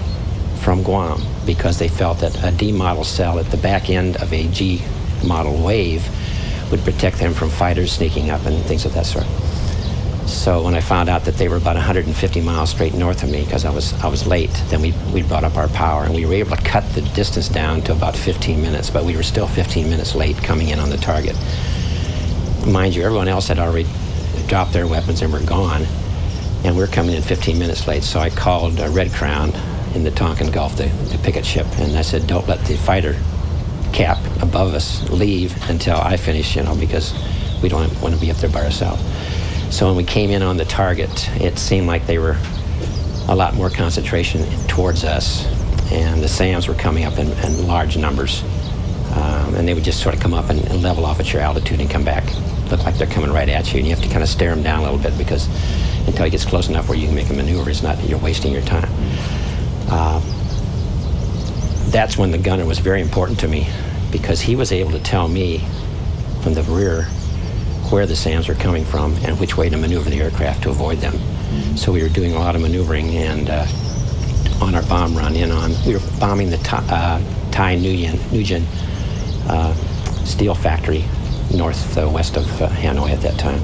[SPEAKER 25] from Guam because they felt that a D model cell at the back end of a G model wave would protect them from fighters sneaking up and things of that sort. So when I found out that they were about 150 miles straight north of me because I was I was late, then we we brought up our power and we were able to cut the distance down to about 15 minutes, but we were still 15 minutes late coming in on the target. Mind you, everyone else had already dropped their weapons and were gone, and we are coming in 15 minutes late. So I called uh, Red Crown in the Tonkin Gulf, the, the picket ship, and I said, "Don't let the fighter cap above us leave until I finish, you know, because we don't want to be up there by ourselves." So when we came in on the target, it seemed like they were a lot more concentration towards us, and the SAMs were coming up in, in large numbers. Um, and they would just sort of come up and, and, level off at your altitude and come back. Look like they're coming right at you, and you have to kind of stare them down a little bit because until he gets close enough where you can make a maneuver, it's not you're wasting your time. Uh, that's when the gunner was very important to me because he was able to tell me from the rear where the SAMs were coming from and which way to maneuver the aircraft to avoid them. So we were doing a lot of maneuvering and uh, on our bomb run in on, we were bombing the uh, Thai Nguyen, Nguyen uh, steel factory northwest uh, of uh, Hanoi at that time.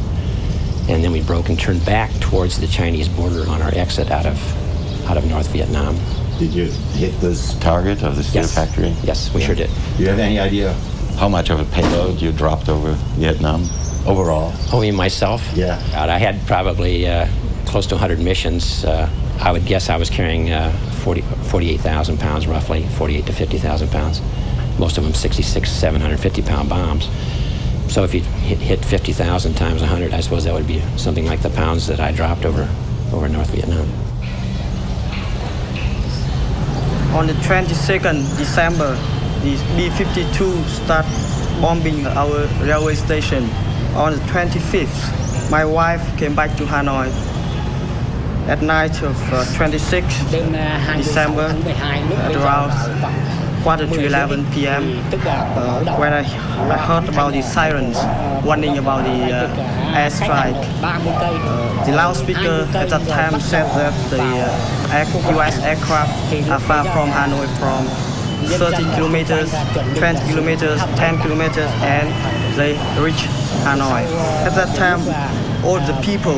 [SPEAKER 25] And then we broke and turned back towards the Chinese border on our exit out of out of North Vietnam.
[SPEAKER 22] Did you hit this target of the steel
[SPEAKER 25] yes.
[SPEAKER 22] factory?
[SPEAKER 25] Yes, we
[SPEAKER 22] yeah.
[SPEAKER 25] sure did.
[SPEAKER 22] Do you have any idea how much of a payload you dropped over Vietnam overall?
[SPEAKER 25] Oh, me myself?
[SPEAKER 22] Yeah.
[SPEAKER 25] God, I had probably uh, close to 100 missions. Uh, I would guess I was carrying uh, 40, 48,000 pounds roughly, 48 to 50,000 pounds. Most of them 66, 750 pound bombs. So if you hit, hit 50,000 times 100, I suppose that would be something like the pounds that I dropped over, over North Vietnam.
[SPEAKER 19] On the 22nd December, the B-52 start bombing our railway station. On the 25th, my wife came back to Hanoi. At night of uh, 26th December, at around quarter to 11 p.m. Uh, when I, I heard about the sirens warning about the uh, airstrike. Uh, the loudspeaker at that time said that the uh, U.S. aircraft are far from Hanoi from 30 kilometers, 20 kilometers, 10 kilometers, and they reach Hanoi. At that time, all the people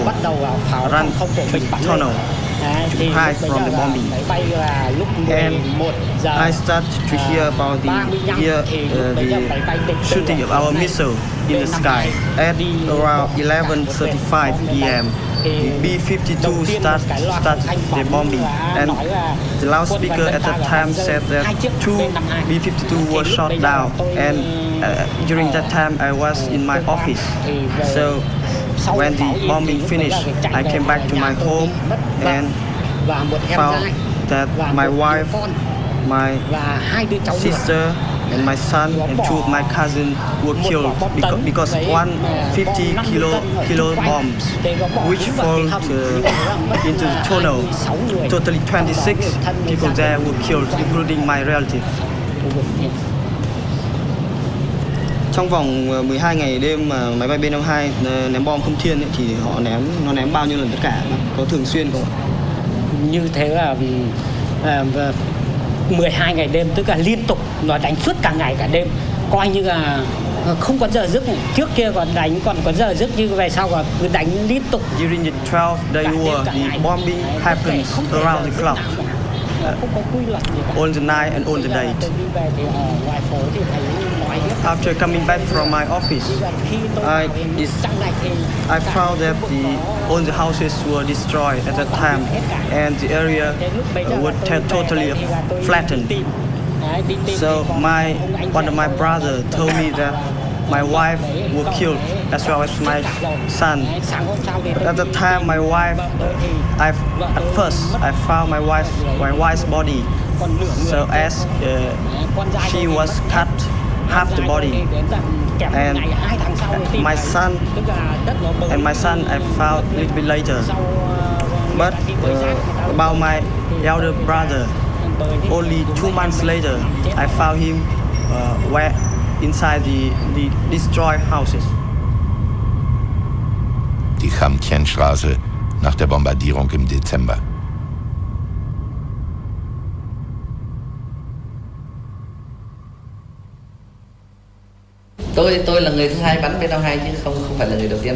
[SPEAKER 19] run to the tunnel hide from the bombing. And I start to hear about the, hear, uh, the shooting of our missile in the sky. At around 11.35 p.m., the B-52 start, started the bombing. And the loudspeaker at that time said that two B-52 were shot down. And uh, during that time, I was in my office. So when the bombing finished, I came back to my home and found that my wife, my sister, and my son and two of my cousins were killed because, because one 50 kilo kilo bombs which fall to, into the tunnel. Totally 26 people there were killed, including my relative.
[SPEAKER 26] Trong vòng 12 ngày đêm mà máy bay B-52 ném bom không thiên ấy, thì họ ném nó ném bao nhiêu lần tất cả có thường xuyên không?
[SPEAKER 27] Như thế là à, 12 ngày đêm tức là liên tục nó đánh suốt cả ngày cả đêm. Coi như là không có giờ giấc trước kia còn đánh còn có giờ giấc như về sau là cứ đánh liên tục.
[SPEAKER 19] During the 12 day war the bombing happens around the clock. uh, on the night and on the day after coming back from my office, I, I found that the, all the houses were destroyed at that time and the area was totally flattened. So my one of my brother told me that my wife was killed as well as my son. But at the time, my wife, I at first I found my wife my wife's body. So as uh, she was cut half the body. And my son and my son I found a little bit later. But uh, about my elder brother, only two months later, I found him uh, where inside the, the destroyed houses.
[SPEAKER 3] Die Kham-Thien-Straße nach der Bombardierung im Dezember.
[SPEAKER 28] Tôi tôi là người thứ hai bắn B-52 chứ không không phải là người đầu tiên.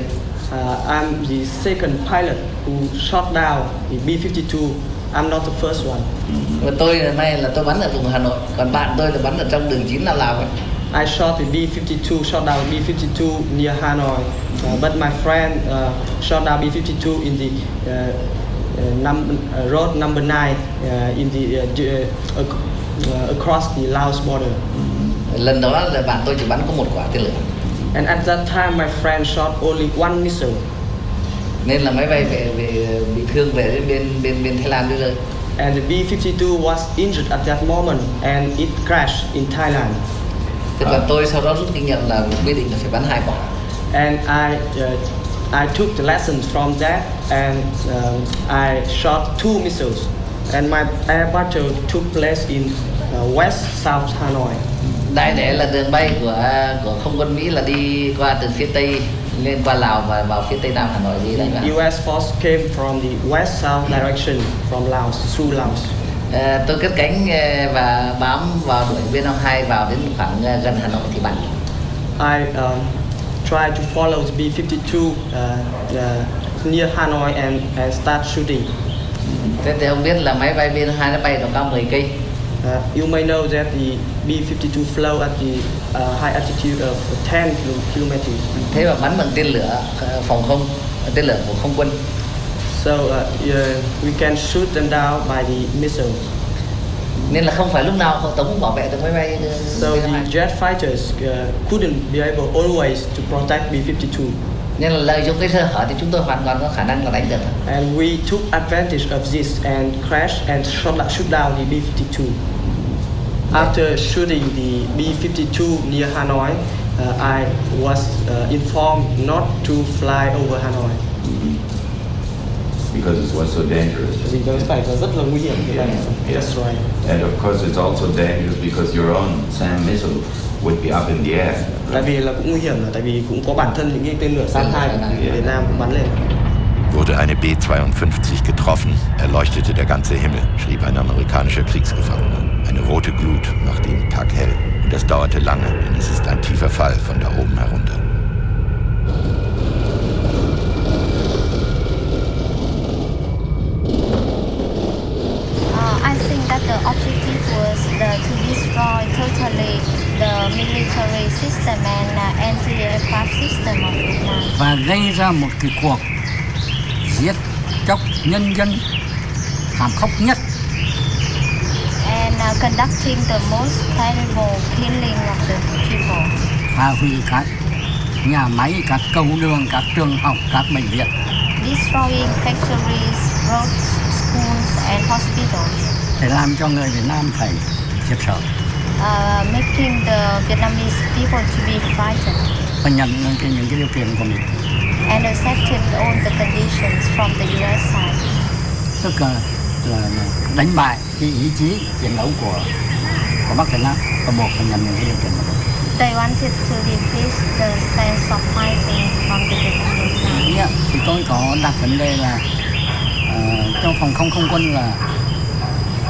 [SPEAKER 26] Uh, I'm the second pilot who shot down the B-52. I'm not the first one.
[SPEAKER 28] Và tôi là nay là tôi bắn ở vùng Hà Nội, còn bạn tôi là bắn ở trong đường 9 Lào Lào ấy.
[SPEAKER 26] I shot the B-52, shot down B-52 near Hanoi, uh, but my friend uh, shot down B-52 in the uh, uh, num uh, road number 9 uh, in the uh, uh, uh, across the Laos border.
[SPEAKER 28] Lần đó là bạn tôi chỉ bắn có một quả tên lửa.
[SPEAKER 26] And at that time my friend shot only one missile.
[SPEAKER 28] Nên là máy bay về, về bị thương về bên bên bên Thái Lan đưa rơi
[SPEAKER 26] and the B-52 was injured at that moment and it crashed in Thailand.
[SPEAKER 28] Thế còn tôi sau đó rút kinh nghiệm là quyết định là phải bắn hai quả.
[SPEAKER 26] And I uh, I took the lessons from that and uh, I shot two missiles. And my air battle took place in uh, West South Hanoi
[SPEAKER 28] đại để là đường bay của của không quân Mỹ là đi qua từ phía tây lên qua Lào và vào phía tây nam Hà Nội gì đấy
[SPEAKER 26] US force came from the west south direction from Laos through Laos.
[SPEAKER 28] À, tôi cất cánh và bám vào đuổi viên 52 vào đến khoảng gần Hà Nội thì bắn.
[SPEAKER 26] I um, try to follow the B-52 uh, uh, near Hanoi and and start shooting.
[SPEAKER 28] Thế thì ông biết là máy bay B-52 nó bay độ cao 10 cây.
[SPEAKER 26] Uh, you may know that the B-52 flew at the uh, high altitude of 10 kilometers.
[SPEAKER 28] Thế mà bắn bằng tên lửa phòng không, tên lửa của không quân.
[SPEAKER 26] So uh, we can shoot them down by the missile.
[SPEAKER 28] Nên là không phải lúc nào tống bảo vệ được máy bay.
[SPEAKER 26] So the jet fighters uh, couldn't be able always to protect B-52.
[SPEAKER 28] Nên là lợi dụng cái sơ hở thì chúng tôi hoàn toàn có khả năng là đánh được.
[SPEAKER 26] And we took advantage of this and crashed and shot, shoot down the B-52. After shooting the B-52 near Hanoi, uh, I was uh, informed not to fly over Hanoi.
[SPEAKER 2] Because it was so dangerous.
[SPEAKER 26] Vì cái bài nó rất là nguy hiểm cái này.
[SPEAKER 2] Yes.
[SPEAKER 26] That's right.
[SPEAKER 2] And of course, it's also dangerous because your own SAM missile would be up in the air.
[SPEAKER 26] Tại vì là cũng nguy hiểm là tại vì cũng có bản thân những cái tên lửa Sam 2 của Việt Nam cũng bắn lên.
[SPEAKER 3] Wurde eine B-52 getroffen, erleuchtete der ganze Himmel, schrieb ein amerikanischer Kriegsgefangener. Eine rote Glut machte ihn taghell. Und das dauerte lange, denn es ist ein tiefer Fall von da oben herunter.
[SPEAKER 29] Uh, I think that the objective was the, to destroy totally the military system and uh, anti-aircraft system of Vietnam.
[SPEAKER 30] và gây ra một cái cuộc giết chóc nhân dân thảm khốc nhất
[SPEAKER 29] uh, conducting the most terrible killing of the people.
[SPEAKER 30] phá hủy các nhà máy các cầu đường các trường học các bệnh viện
[SPEAKER 29] Destroying factories, roads, schools, and hospitals,
[SPEAKER 30] để làm cho người Việt Nam phải khiếp sợ
[SPEAKER 29] uh, making the Vietnamese people to be frightened
[SPEAKER 30] và nhận những cái, những cái điều kiện của mình
[SPEAKER 29] and accepted all the conditions from the U.S. side.
[SPEAKER 30] tức là, là, là đánh bại cái ý chí chiến đấu của của Bắc Việt Nam và buộc phải nhận những cái điều kiện đó.
[SPEAKER 29] They wanted to defeat the sense of fighting from the Vietnamese.
[SPEAKER 30] Yeah, thì tôi có đặt vấn đề là cho phòng không không quân là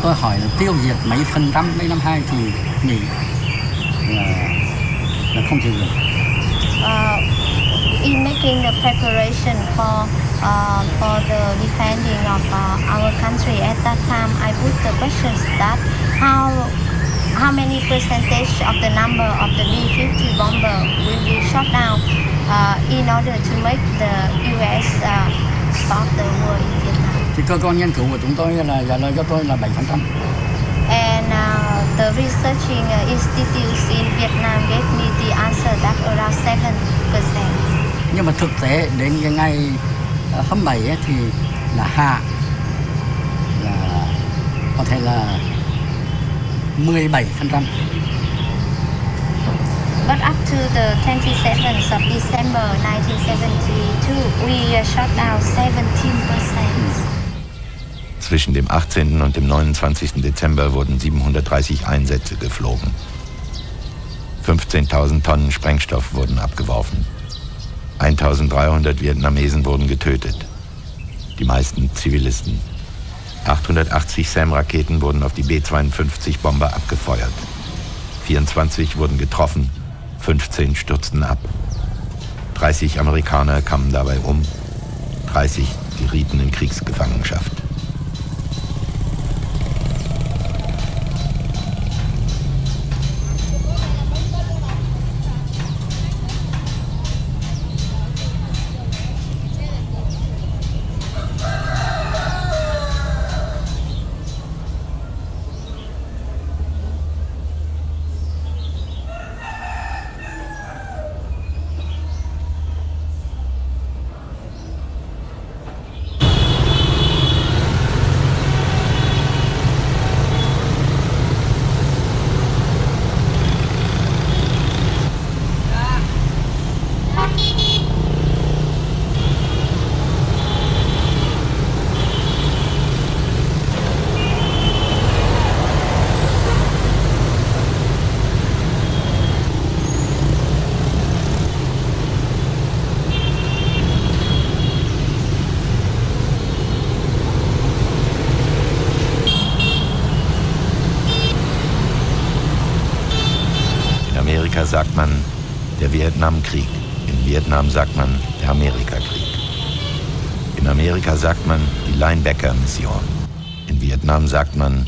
[SPEAKER 30] tôi hỏi là tiêu diệt mấy phần trăm mấy năm hai thì nghỉ là là không chịu được
[SPEAKER 29] Uh, in making the preparation for uh, for the defending of uh, our country at that time, I put the questions that how how many percentage of the number of the B-50 bomber will be shot down uh, in order to make the U.S. Uh, stop the war in Vietnam.
[SPEAKER 30] thì cơ quan nghiên cứu của chúng tôi là trả lời cho tôi là 7 phần trăm
[SPEAKER 29] And uh, the researching uh, institutes in Vietnam gave me the answer that around 7%.
[SPEAKER 30] nhưng mà thực tế đến cái ngày 27 ấy, thì là hạ là có thể là 17 phần trăm
[SPEAKER 29] But up to the 27th of December 1972, we shot down 17%.
[SPEAKER 3] Zwischen dem 18. und dem 29. Dezember wurden 730 Einsätze geflogen. 15.000 Tonnen Sprengstoff wurden abgeworfen. 1.300 Vietnamesen wurden getötet. Die meisten Zivilisten. 880 SAM-Raketen wurden auf die B-52-Bomber abgefeuert. 24 wurden getroffen, 15 stürzten ab. 30 Amerikaner kamen dabei um, 30 gerieten in Kriegsgefangenschaft. Sagt man der Amerikakrieg. In Amerika sagt man die Linebacker-Mission. In Vietnam sagt man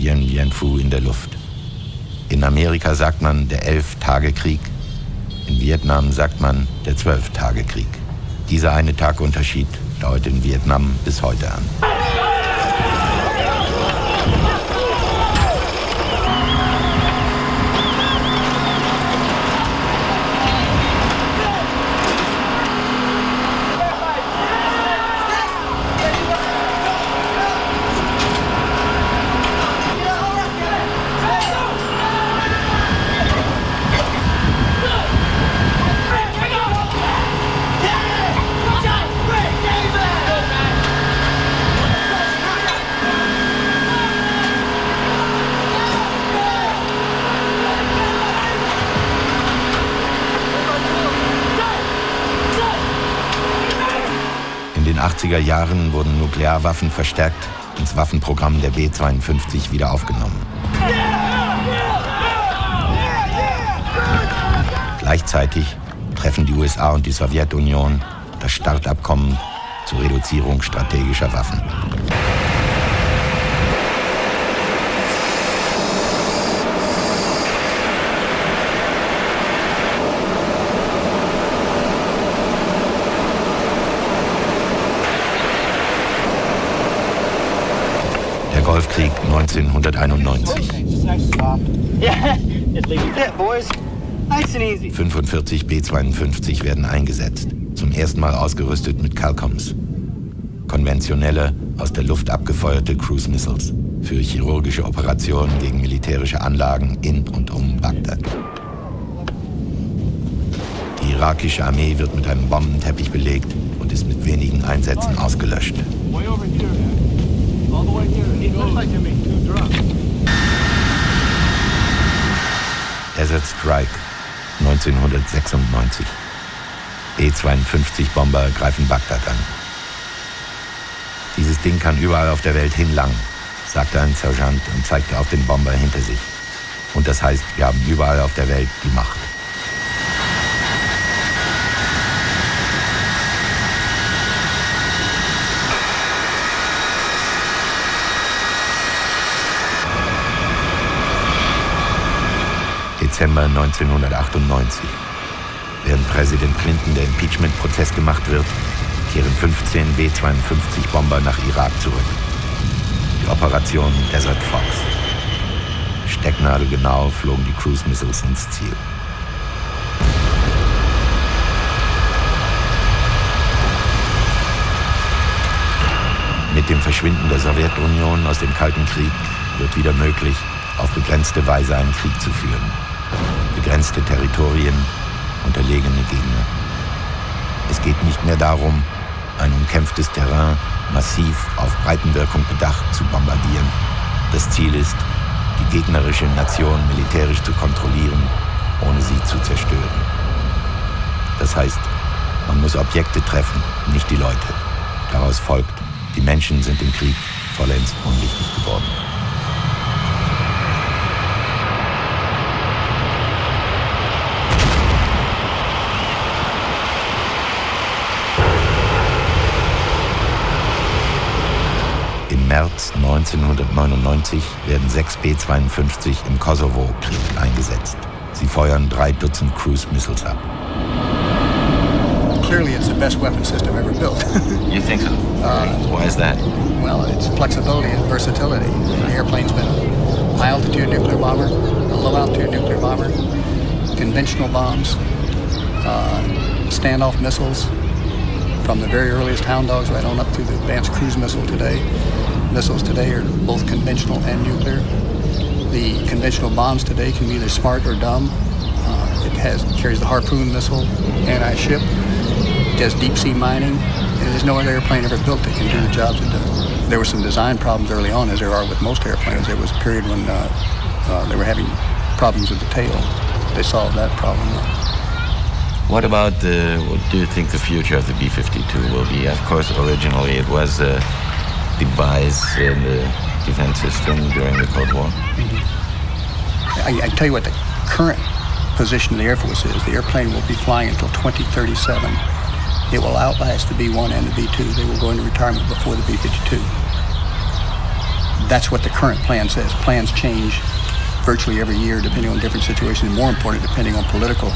[SPEAKER 3] Dien Bien Phu in der Luft. In Amerika sagt man der Elf-Tage-Krieg. In Vietnam sagt man der Zwölf-Tage-Krieg. Dieser eine Tagunterschied dauert in Vietnam bis heute an. 80er Jahren wurden Nuklearwaffen verstärkt ins Waffenprogramm der B-52 wieder aufgenommen. Gleichzeitig treffen die USA und die Sowjetunion das Startabkommen zur Reduzierung strategischer Waffen. Der Golfkrieg 1991. 45 B-52 werden eingesetzt, zum ersten Mal ausgerüstet mit Calcoms. Konventionelle, aus der Luft abgefeuerte Cruise Missiles für chirurgische Operationen gegen militärische Anlagen in und um Bagdad. Die irakische Armee wird mit einem Bombenteppich belegt und ist mit wenigen Einsätzen ausgelöscht. Desert Strike 1996. B-52-Bomber greifen Bagdad an. Dieses Ding kann überall auf der Welt hinlangen, sagte ein Sergeant und zeigte auf den Bomber hinter sich. Und das heißt, wir haben überall auf der Welt die Macht. Dezember 1998. Während Präsident Clinton der Impeachment-Prozess gemacht wird, kehren 15 B-52-Bomber nach Irak zurück. Die Operation Desert Fox. Stecknadelgenau flogen die Cruise Missiles ins Ziel. Mit dem Verschwinden der Sowjetunion aus dem Kalten Krieg wird wieder möglich, auf begrenzte Weise einen Krieg zu führen. Begrenzte Territorien, unterlegene Gegner. Es geht nicht mehr darum, ein umkämpftes Terrain massiv auf Breitenwirkung bedacht zu bombardieren. Das Ziel ist, die gegnerische Nation militärisch zu kontrollieren, ohne sie zu zerstören. Das heißt, man muss Objekte treffen, nicht die Leute. Daraus folgt, die Menschen sind im Krieg vollends unwichtig geworden. März 1999 werden sechs B-52 im Kosovo-Krieg eingesetzt. Sie feuern drei Dutzend Cruise Missiles ab.
[SPEAKER 31] Clearly, it's the best weapon system ever built. <laughs>
[SPEAKER 3] You think so?
[SPEAKER 31] Uh,
[SPEAKER 3] Why is that?
[SPEAKER 31] well, it's flexibility and versatility. The airplane's been a high altitude nuclear bomber, a low altitude nuclear bomber, conventional bombs, uh, standoff missiles, from the very earliest Hound Dogs right on up to the advanced cruise missile today. Missiles today are both conventional and nuclear. The conventional bombs today can be either smart or dumb. Uh, it has carries the Harpoon missile, anti-ship. It does deep sea mining. And there's no other airplane ever built that can do the jobs it does. There were some design problems early on, as there are with most airplanes. There was a period when uh, uh, they were having problems with the tail. They solved that problem.
[SPEAKER 22] What about the, what do you think the future of the B-52 will be? Of course, originally it was a device in the defense system during the Cold War.
[SPEAKER 31] I, I tell you what the current position of the Air Force is. The airplane will be flying until 2037. It will outlast the B-1 and the B-2. They will go into retirement before the B-52. That's what the current plan says. Plans change virtually every year depending on different situations, and more important, depending on political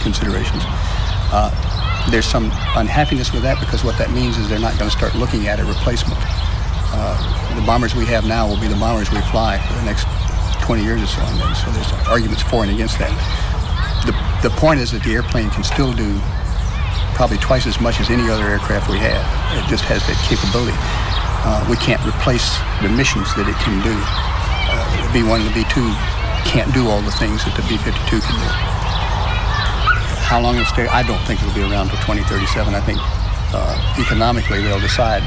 [SPEAKER 31] considerations. Uh, there's some unhappiness with that because what that means is they're not going to start looking at a replacement. Uh, the bombers we have now will be the bombers we fly for the next 20 years or so. And then, so there's arguments for and against that. The, the point is that the airplane can still do probably twice as much as any other aircraft we have. It just has that capability. Uh, we can't replace the missions that it can do. Uh, the B-1 and the B-2 can't do all the things that the B-52 can do. How long it'll stay, I don't think it'll be around till 2037. I think uh, economically they'll decide,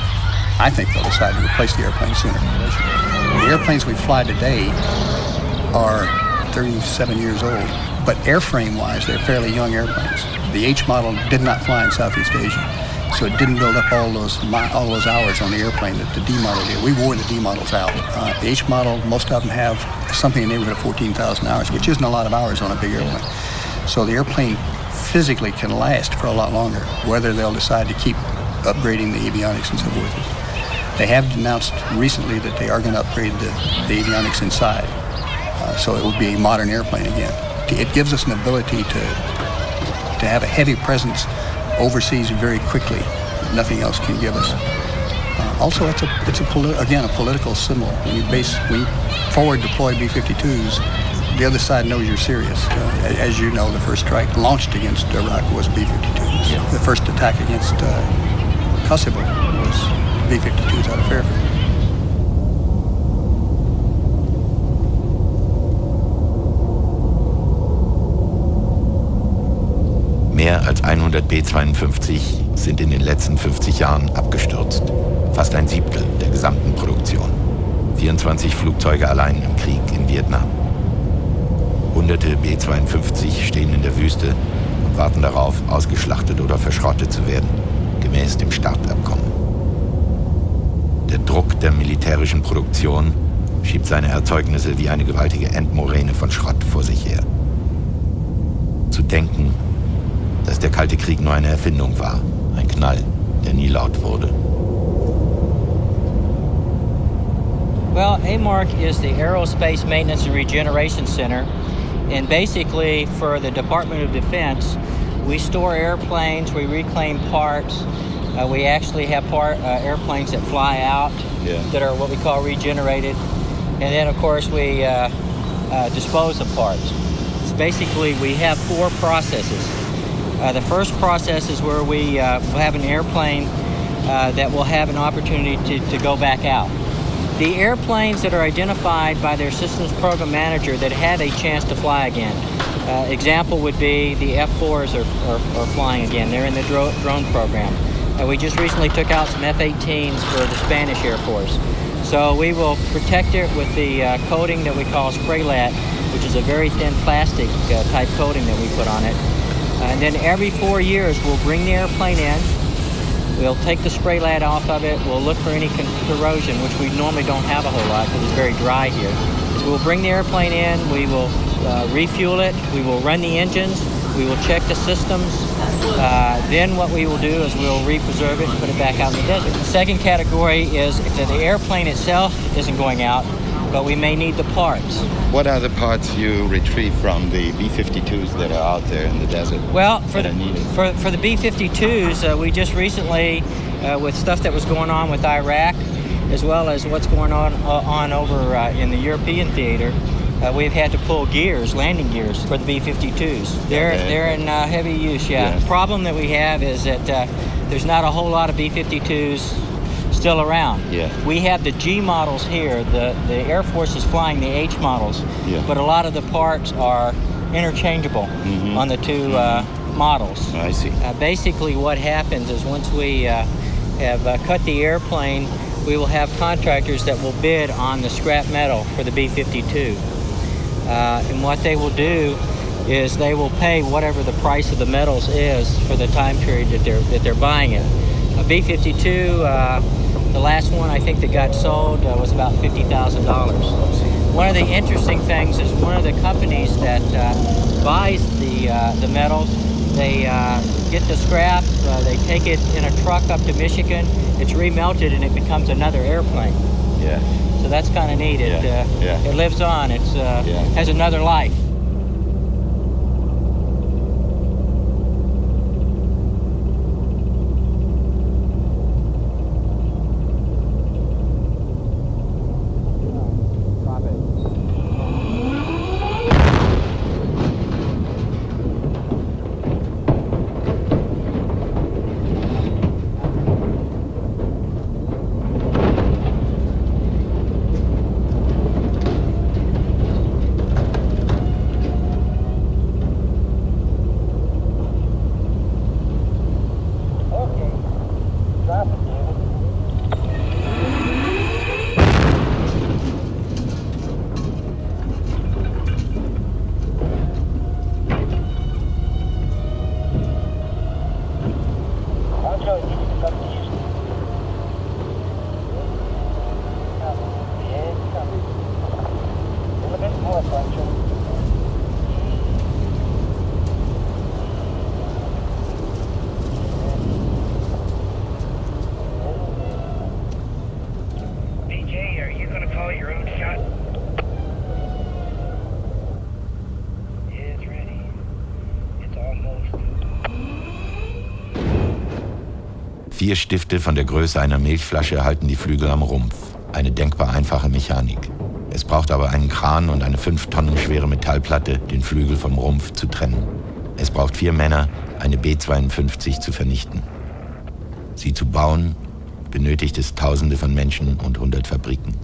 [SPEAKER 31] I think they'll decide to replace the airplane sooner. The airplanes we fly today are 37 years old, but airframe-wise, they're fairly young airplanes. The H model did not fly in Southeast Asia. So it didn't build up all those all those hours on the airplane that the D model did. We wore the D models out. Uh, the H model, most of them have something in the neighborhood of 14,000 hours, which isn't a lot of hours on a big airplane. So the airplane physically can last for a lot longer, whether they'll decide to keep upgrading the avionics and so forth. They have announced recently that they are going to upgrade the, the avionics inside, uh, so it will be a modern airplane again. It gives us an ability to to have a heavy presence overseas very quickly. Nothing else can give us. Uh, also, it's a it's a again a political symbol. When you base when you forward deploy B-52s, the other side knows you're serious. Uh, as you know, the first strike launched against Iraq was B-52s. Yeah. The first attack against uh, Kosovo B-52s out of Fairfield.
[SPEAKER 3] Mehr als 100 B-52 sind in den letzten 50 Jahren abgestürzt. Fast ein Siebtel der gesamten Produktion. 24 Flugzeuge allein im Krieg in Vietnam. Hunderte B-52 stehen in der Wüste und warten darauf, ausgeschlachtet oder verschrottet zu werden, gemäß dem Startabkommen. Der Druck der militärischen Produktion schiebt seine Erzeugnisse wie eine gewaltige Endmoräne von Schrott vor sich her. Zu denken, dass der Kalte Krieg nur eine Erfindung war, ein Knall, der nie laut wurde.
[SPEAKER 32] Well, AMARC is the Aerospace Maintenance and Regeneration Center, and basically for the Department of Defense, we store airplanes, we reclaim parts, uh, we actually have part, uh, airplanes that fly out yeah. that are what we call regenerated, and then of course we uh, uh dispose of parts. So basically, we have four processes. Uh, the first process is where we uh, will have an airplane uh, that will have an opportunity to, to go back out. The airplanes that are identified by their systems program manager that had a chance to fly again. Uh, example would be the F-4s are, are, are, flying again. They're in the dro drone program. Uh, we just recently took out some F-18s for the Spanish Air Force. So we will protect it with the uh, coating that we call Spraylat, which is a very thin plastic type coating that we put on it. And then every four years, we'll bring the airplane in. We'll take the spray Spraylat off of it. We'll look for any corrosion, which we normally don't have a whole lot because it's very dry here. So we'll bring the airplane in. We will uh, refuel it. We will run the engines. We will check the systems. Uh, then what we will do is we'll represerve it and put it back out in the desert. The second category is that the airplane itself isn't going out, but we may need the parts.
[SPEAKER 2] What are the parts you retrieve from the B-52s that are out there in the desert?
[SPEAKER 32] Well, for the, for, for the B-52s, uh, we just recently, uh, with stuff that was going on with Iraq, as well as what's going on uh, on over uh, in the European theater, uh, we've had to pull gears, landing gears, for the B-52s. They're okay. they're in uh, heavy use. Yeah. The problem that we have is that there's not a whole lot of B-52s still around.
[SPEAKER 2] Yeah.
[SPEAKER 32] We have the G models here. The the Air Force is flying the H models.
[SPEAKER 2] Yeah.
[SPEAKER 32] But a lot of the parts are interchangeable
[SPEAKER 2] mm-hmm.
[SPEAKER 32] on the 2 uh, models.
[SPEAKER 2] I see.
[SPEAKER 32] Uh, basically, what happens is once we uh, have uh, cut the airplane, we will have contractors that will bid on the scrap metal for the B-52. Uh, and what they will do is they will pay whatever the price of the metals is for the time period that they're that they're buying it. A B-52 the last one I think that got sold uh, was about $50,000. One of the interesting things is one of the companies that uh, buys the, uh, the metals, they uh, get the scrap, uh, they take it in a truck up to Michigan, it's remelted and it becomes another airplane.
[SPEAKER 2] Yeah.
[SPEAKER 32] So that's kind of neat. It,
[SPEAKER 2] yeah. Uh, yeah.
[SPEAKER 32] it lives on, it uh,
[SPEAKER 2] yeah.
[SPEAKER 32] has another life.
[SPEAKER 3] Vier Stifte von der Größe einer Milchflasche halten die Flügel am Rumpf. Eine denkbar einfache Mechanik. Es braucht aber einen Kran und eine fünf Tonnen schwere Metallplatte, den Flügel vom Rumpf zu trennen. Es braucht vier Männer, eine B-52 zu vernichten. Sie zu bauen, benötigt es Tausende von Menschen und hundert Fabriken.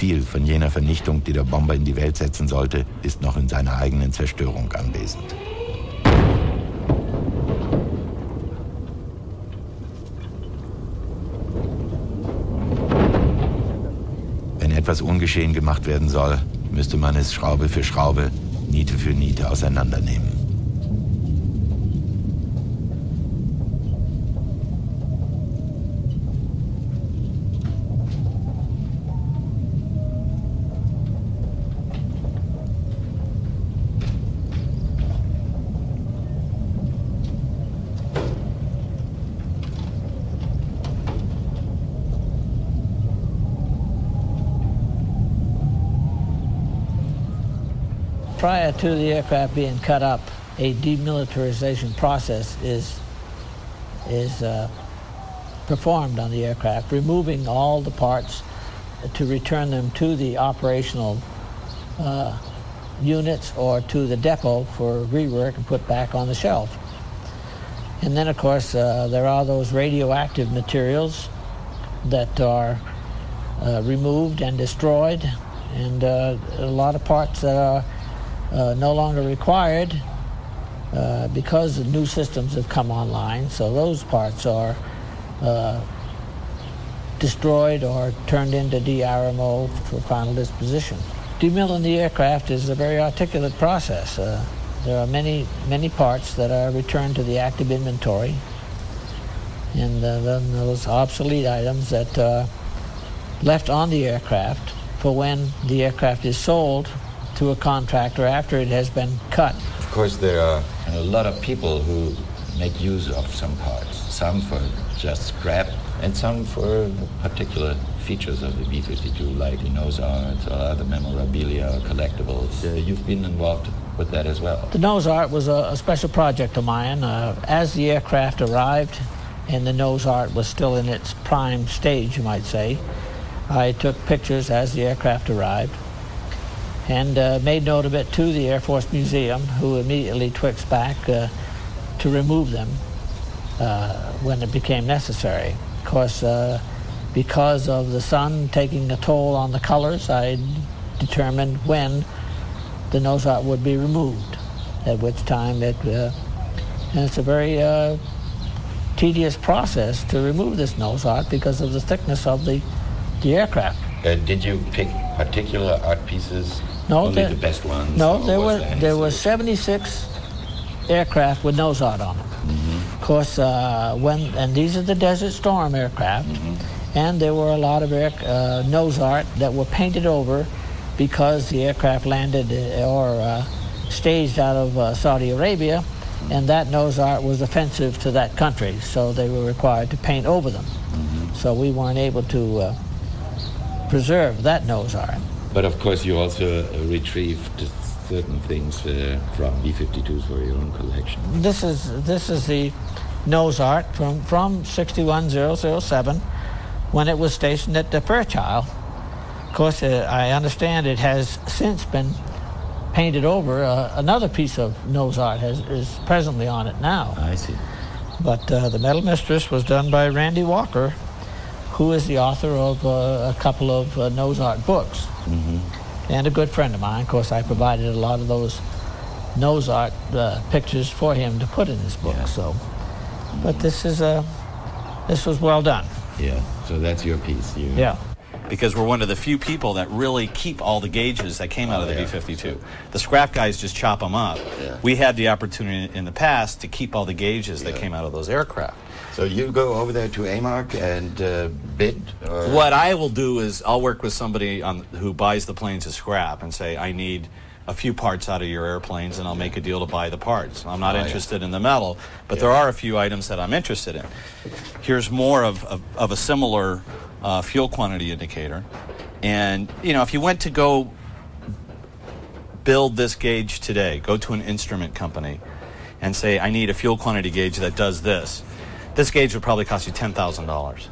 [SPEAKER 3] Viel von jener Vernichtung, die der Bomber in die Welt setzen sollte, ist noch in seiner eigenen Zerstörung anwesend. Wenn etwas ungeschehen gemacht werden soll, müsste man es Schraube für Schraube, Niete für Niete auseinandernehmen.
[SPEAKER 33] Prior to the aircraft being cut up, a demilitarization process is is uh, performed on the aircraft, removing all the parts to return them to the operational uh, units or to the depot for rework and put back on the shelf. And then, of course, uh, there are those radioactive materials that are uh, removed and destroyed, and uh, a lot of parts that are uh, no longer required uh, because the new systems have come online. So those parts are uh, destroyed or turned into DRMO for final disposition. Demilling the aircraft is a very articulate process. Uh, there are many, many parts that are returned to the active inventory, and uh, then those obsolete items that are left on the aircraft for when the aircraft is sold to a contractor after it has been cut.
[SPEAKER 2] Of course, there are a lot of people who make use of some parts, some for just scrap, and some for particular features of the B-52, like the nose art or other memorabilia or collectibles. Uh, you've been involved with that as well.
[SPEAKER 33] The nose art was a, a special project of mine. Uh, as the aircraft arrived and the nose art was still in its prime stage, you might say, I took pictures as the aircraft arrived and uh, made note of it to the Air Force Museum, who immediately twixt back uh, to remove them uh, when it became necessary. Of course, uh, because of the sun taking a toll on the colors, I determined when the nose art would be removed, at which time it, uh, and it's a very uh, tedious process to remove this nose art because of the thickness of the, the aircraft.
[SPEAKER 3] Did you pick particular art pieces?
[SPEAKER 33] No,
[SPEAKER 3] Only
[SPEAKER 33] there-
[SPEAKER 3] the best ones?
[SPEAKER 33] No, there
[SPEAKER 3] was
[SPEAKER 33] were there were 76 aircraft with nose art on them. Of course, uh, when and these are the Desert Storm aircraft, and there were a lot of air, uh, nose art that were painted over because the aircraft landed uh, or uh, staged out of uh, Saudi Arabia, and that nose art was offensive to that country, so they were required to paint over them. So we weren't able to uh, preserve that nose art.
[SPEAKER 3] But of course, you also uh, retrieved certain things uh, from B-52s for your own collection.
[SPEAKER 33] This is this is the nose art from from 61007 when it was stationed at the Fairchild. Of course, uh, I understand it has since been painted over. Uh, another piece of nose art has, is presently on it now.
[SPEAKER 3] I see.
[SPEAKER 33] But uh, the Metal Mistress was done by Randy Walker, who is the author of uh, a couple of uh, nose art books and a good friend of mine. Of course, I provided a lot of those nose art uh, pictures for him to put in his book. So, but this is uh, this was well done.
[SPEAKER 3] Yeah. So that's your piece. You,
[SPEAKER 33] Yeah.
[SPEAKER 34] because we're one of the few people that really keep all the gauges that came out of the B-52. The scrap guys just chop them up. We had the opportunity in the past to keep all the gauges that came out of those aircraft.
[SPEAKER 3] So you go over there to AMARC and uh, bid? Or?
[SPEAKER 34] What I will do is I'll work with somebody on, who buys the planes as scrap and say, I need a few parts out of your airplanes and I'll make a deal to buy the parts. I'm not
[SPEAKER 3] Oh, yeah.
[SPEAKER 34] interested in the metal, but there are a few items that I'm interested in. Here's more of, of, of a similar uh, fuel quantity indicator. And, you know, if you went to go build this gauge today, go to an instrument company and say, I need a fuel quantity gauge that does this, this gauge would probably cost you $10,000.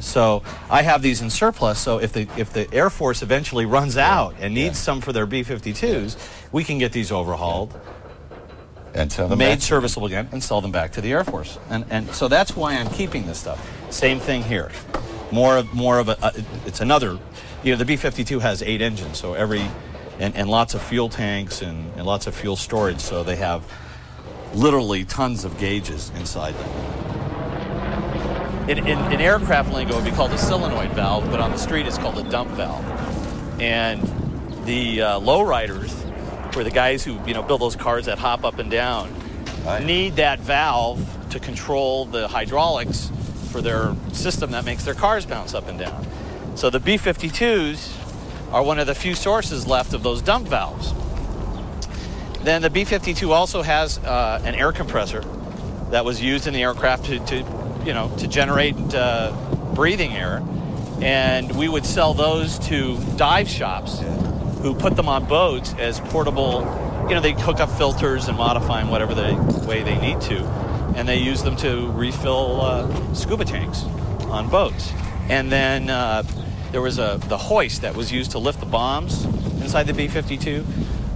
[SPEAKER 34] So I have these in surplus. So if the if the Air Force eventually runs out and needs some for their B-52s, we can get these overhauled,
[SPEAKER 3] and sell them
[SPEAKER 34] made
[SPEAKER 3] back.
[SPEAKER 34] serviceable again, and sell them back to the Air Force. And and so that's why I'm keeping this stuff. Same thing here. More of more of a. Uh, it's another. You know, the B-52 has eight engines, so every and, and lots of fuel tanks and, and lots of fuel storage. So they have literally tons of gauges inside them. In, in, in aircraft lingo, it would be called a solenoid valve, but on the street it's called a dump valve. And the uh, lowriders, or the guys who you know build those cars that hop up and down, need that valve to control the hydraulics for their system that makes their cars bounce up and down. So the B-52s are one of the few sources left of those dump valves. Then the B-52 also has uh, an air compressor that was used in the aircraft to, to you know, to generate uh, breathing air, and we would sell those to dive shops who put them on boats as portable. You know, they hook up filters and modify them whatever the way they need to, and they use them to refill uh, scuba tanks on boats. And then uh, there was a the hoist that was used to lift the bombs inside the B-52.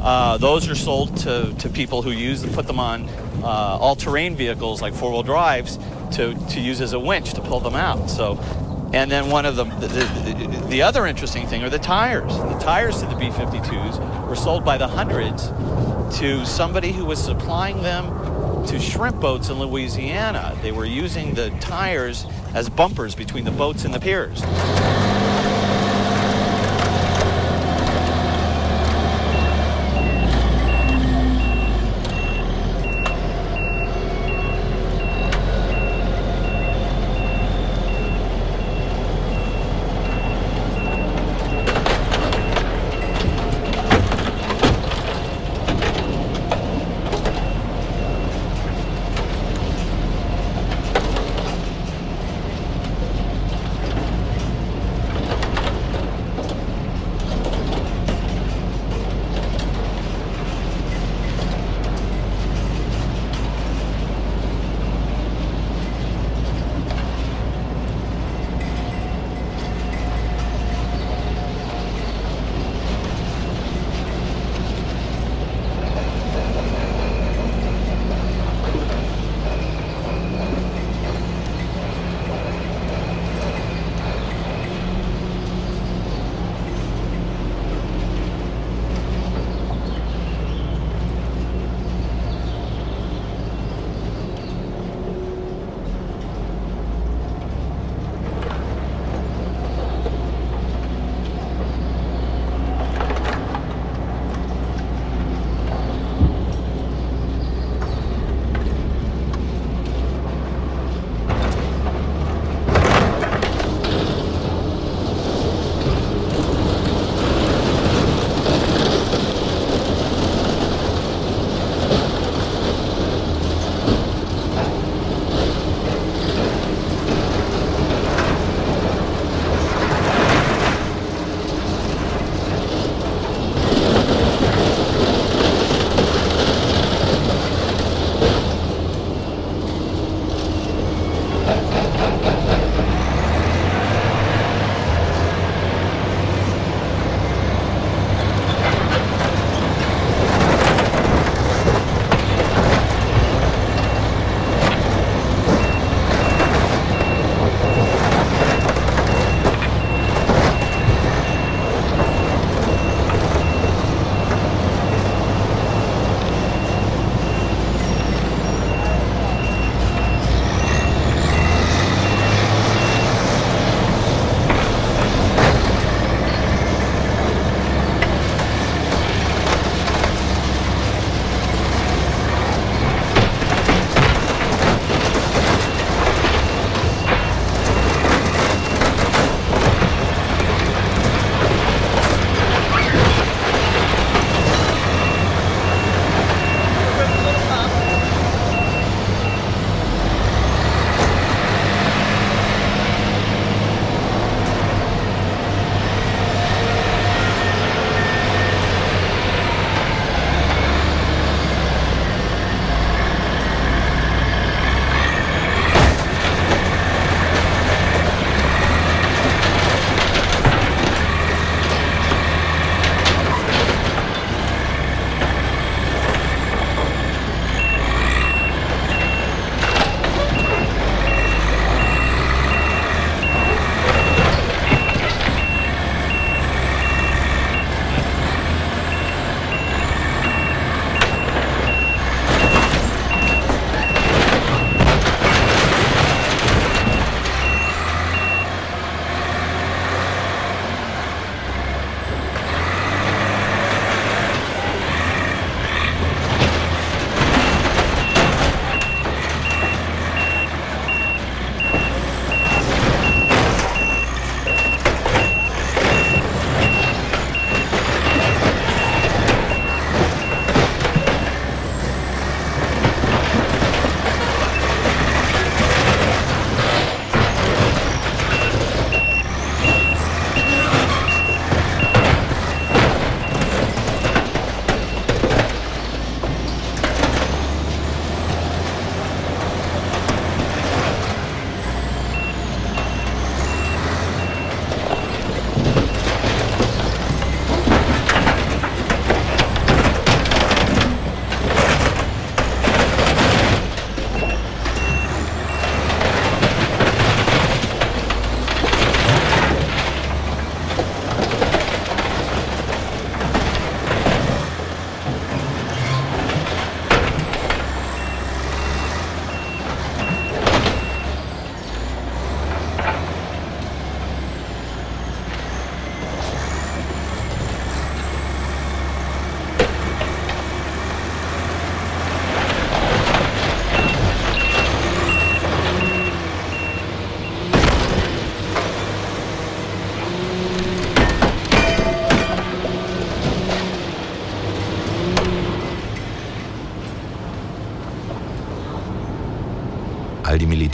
[SPEAKER 34] Uh, those are sold to, to people who use and put them on uh, all-terrain vehicles like four-wheel drives to, to use as a winch to pull them out. So, and then one of the the, the the other interesting thing are the tires. The tires to the B-52s were sold by the hundreds to somebody who was supplying them to shrimp boats in Louisiana. They were using the tires as bumpers between the boats and the piers.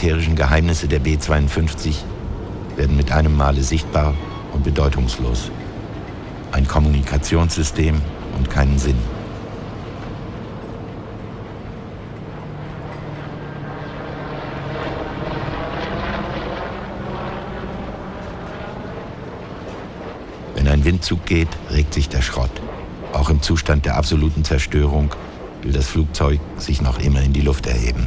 [SPEAKER 3] Militärischen Geheimnisse der B-52 werden mit einem Male sichtbar und bedeutungslos. Ein Kommunikationssystem und keinen Sinn. Wenn ein Windzug geht, regt sich der Schrott. Auch im Zustand der absoluten Zerstörung will das Flugzeug sich noch immer in die Luft erheben.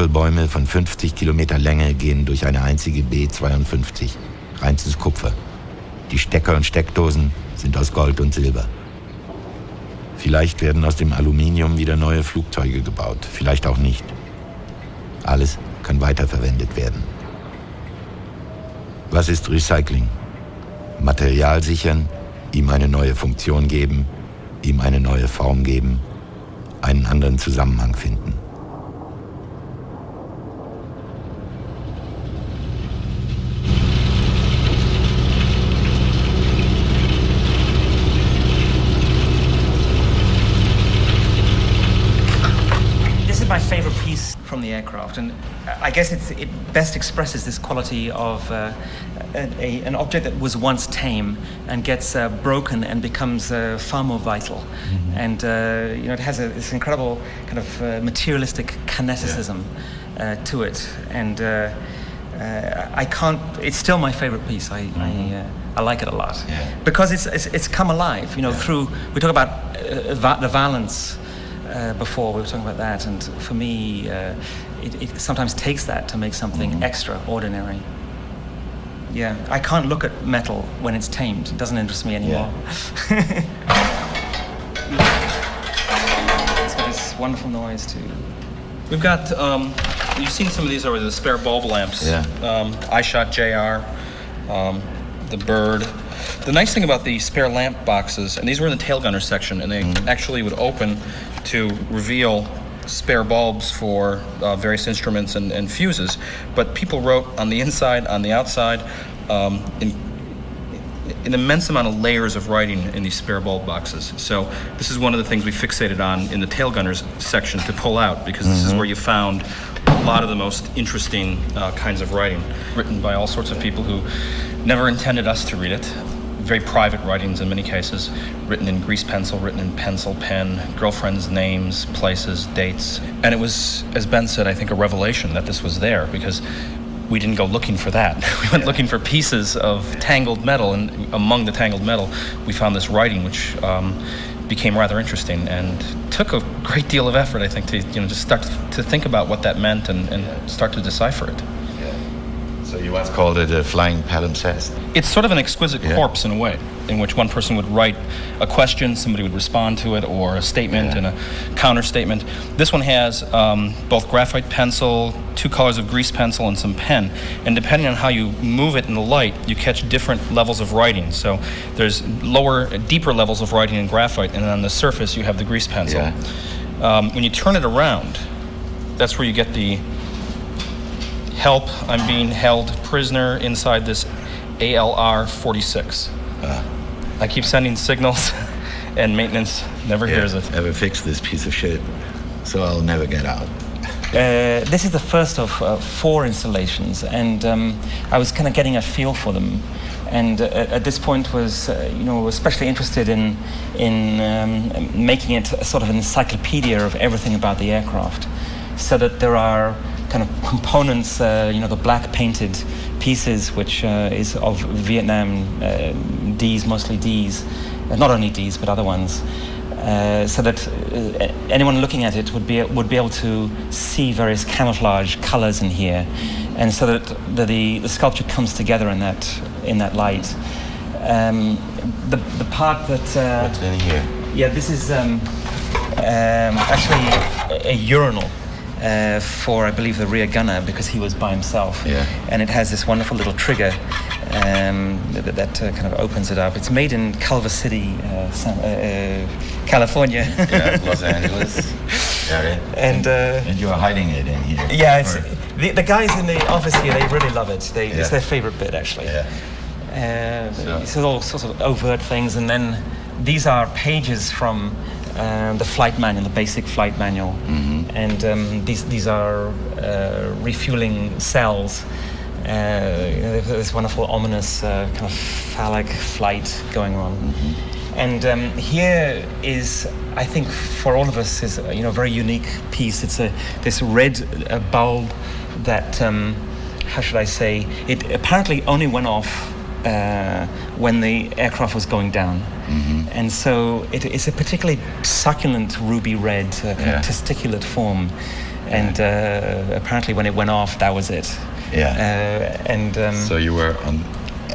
[SPEAKER 3] Kabelbäume von 50 Kilometer Länge gehen durch eine einzige B-52, reinstes Kupfer. Die Stecker und Steckdosen sind aus Gold und Silber. Vielleicht werden aus dem Aluminium wieder neue Flugzeuge gebaut, vielleicht auch nicht. Alles kann weiterverwendet werden. Was ist Recycling? Material sichern, ihm eine neue Funktion geben, ihm eine neue Form geben, einen anderen Zusammenhang finden.
[SPEAKER 35] From the aircraft, and I guess it's, it best expresses this quality of uh, a, a, an object that was once tame and gets uh, broken and becomes uh, far more vital. And uh, you know, it has a, this incredible kind of uh, materialistic kineticism uh, to it, and. Uh, uh, I can't. It's still my favorite piece. I I, uh, I like it a lot because it's, it's it's come alive. You know, through we talk about uh, va- the violence uh, before. We were talking about that, and for me, uh, it, it sometimes takes that to make something extraordinary. Yeah, I can't look at metal when it's tamed. It doesn't interest me anymore. <laughs> it's got this wonderful noise too.
[SPEAKER 36] We've got, um, you've seen some of these over the spare bulb lamps.
[SPEAKER 2] Yeah.
[SPEAKER 36] Um, I shot JR, um, the bird. The nice thing about the spare lamp boxes, and these were in the tail gunner section, and they actually would open to reveal spare bulbs for uh, various instruments and, and fuses. But people wrote on the inside, on the outside, um, in an immense amount of layers of writing in these spare bulb boxes. So this is one of the things we fixated on in the tail gunners section to pull out because this is
[SPEAKER 2] Mhm.
[SPEAKER 36] where you found a lot of the most interesting uh, kinds of writing written by all sorts of people who never intended us to read it. Very private writings in many cases, written in grease pencil, written in pencil, pen, girlfriends' names, places, dates. And it was, as Ben said, I think a revelation that this was there because we didn't go looking for that. <laughs> We went looking for pieces of tangled metal, and among the tangled metal, we found this writing, which um, became rather interesting and took a great deal of effort, I think, to you know just start to think about what that meant and, and start to decipher it.
[SPEAKER 2] So you once called it a flying palimpsest.
[SPEAKER 36] It's sort of an exquisite corpse in a way, in which one person would write a question, somebody would respond to it, or a statement and a counter statement. This one has um, both graphite pencil, two colors of grease pencil, and some pen. And depending on how you move it in the light, you catch different levels of writing. So there's lower, deeper levels of writing in graphite, and on the surface you have the grease pencil. Um, when you turn it around, that's where you get the help, I'm being held prisoner inside this ALR 46. I keep sending signals, <laughs> and maintenance never hears it.
[SPEAKER 2] Never fix this piece of shit, so I'll never get out.
[SPEAKER 35] Uh, this is the first of uh, four installations, and um, I was kind of getting a feel for them. And uh, at this point, was uh, you know especially interested in in um, making it a sort of an encyclopedia of everything about the aircraft, so that there are kind of components, uh, you know, the black painted pieces, which uh, is of Vietnam uh, Ds, mostly Ds, uh, not only Ds but other ones uh, so that uh, anyone looking at it would be would be able to see various camouflage colors in here, and so that the the, the sculpture comes together in that in that light. Um, the the part that uh,
[SPEAKER 2] What's in here?
[SPEAKER 35] yeah, this is um, um, actually a, a urinal. Uh, for I believe the rear gunner because he was by himself,
[SPEAKER 2] Yeah.
[SPEAKER 35] and it has this wonderful little trigger um, that, that uh, kind of opens it up. It's made in Culver City, uh, uh, uh, California.
[SPEAKER 2] Yeah, Los <laughs> Angeles. Yeah, right.
[SPEAKER 35] And uh,
[SPEAKER 2] and you're hiding it in here.
[SPEAKER 35] yeah, it's, the, the guys in the office here, they really love it. They,
[SPEAKER 2] Yeah.
[SPEAKER 35] It's their favorite bit, actually. Yeah. Uh, so all sorts of overt things, and then these are pages from um, the flight manual, the basic flight manual, and um, these these are uh, refueling cells. Uh, you know, this wonderful, ominous uh, kind of phallic flight going on. And um, here is, I think, for all of us, is you know, a very unique piece. It's a this red uh, bulb that, um, how should I say, it apparently only went off uh, when the aircraft was going down. And so it, it's a particularly succulent ruby red, uh,
[SPEAKER 22] Yeah.
[SPEAKER 35] testiculate form. And uh, apparently, when it went off, that was it.
[SPEAKER 22] Yeah.
[SPEAKER 35] Uh, and um,
[SPEAKER 22] So you were on,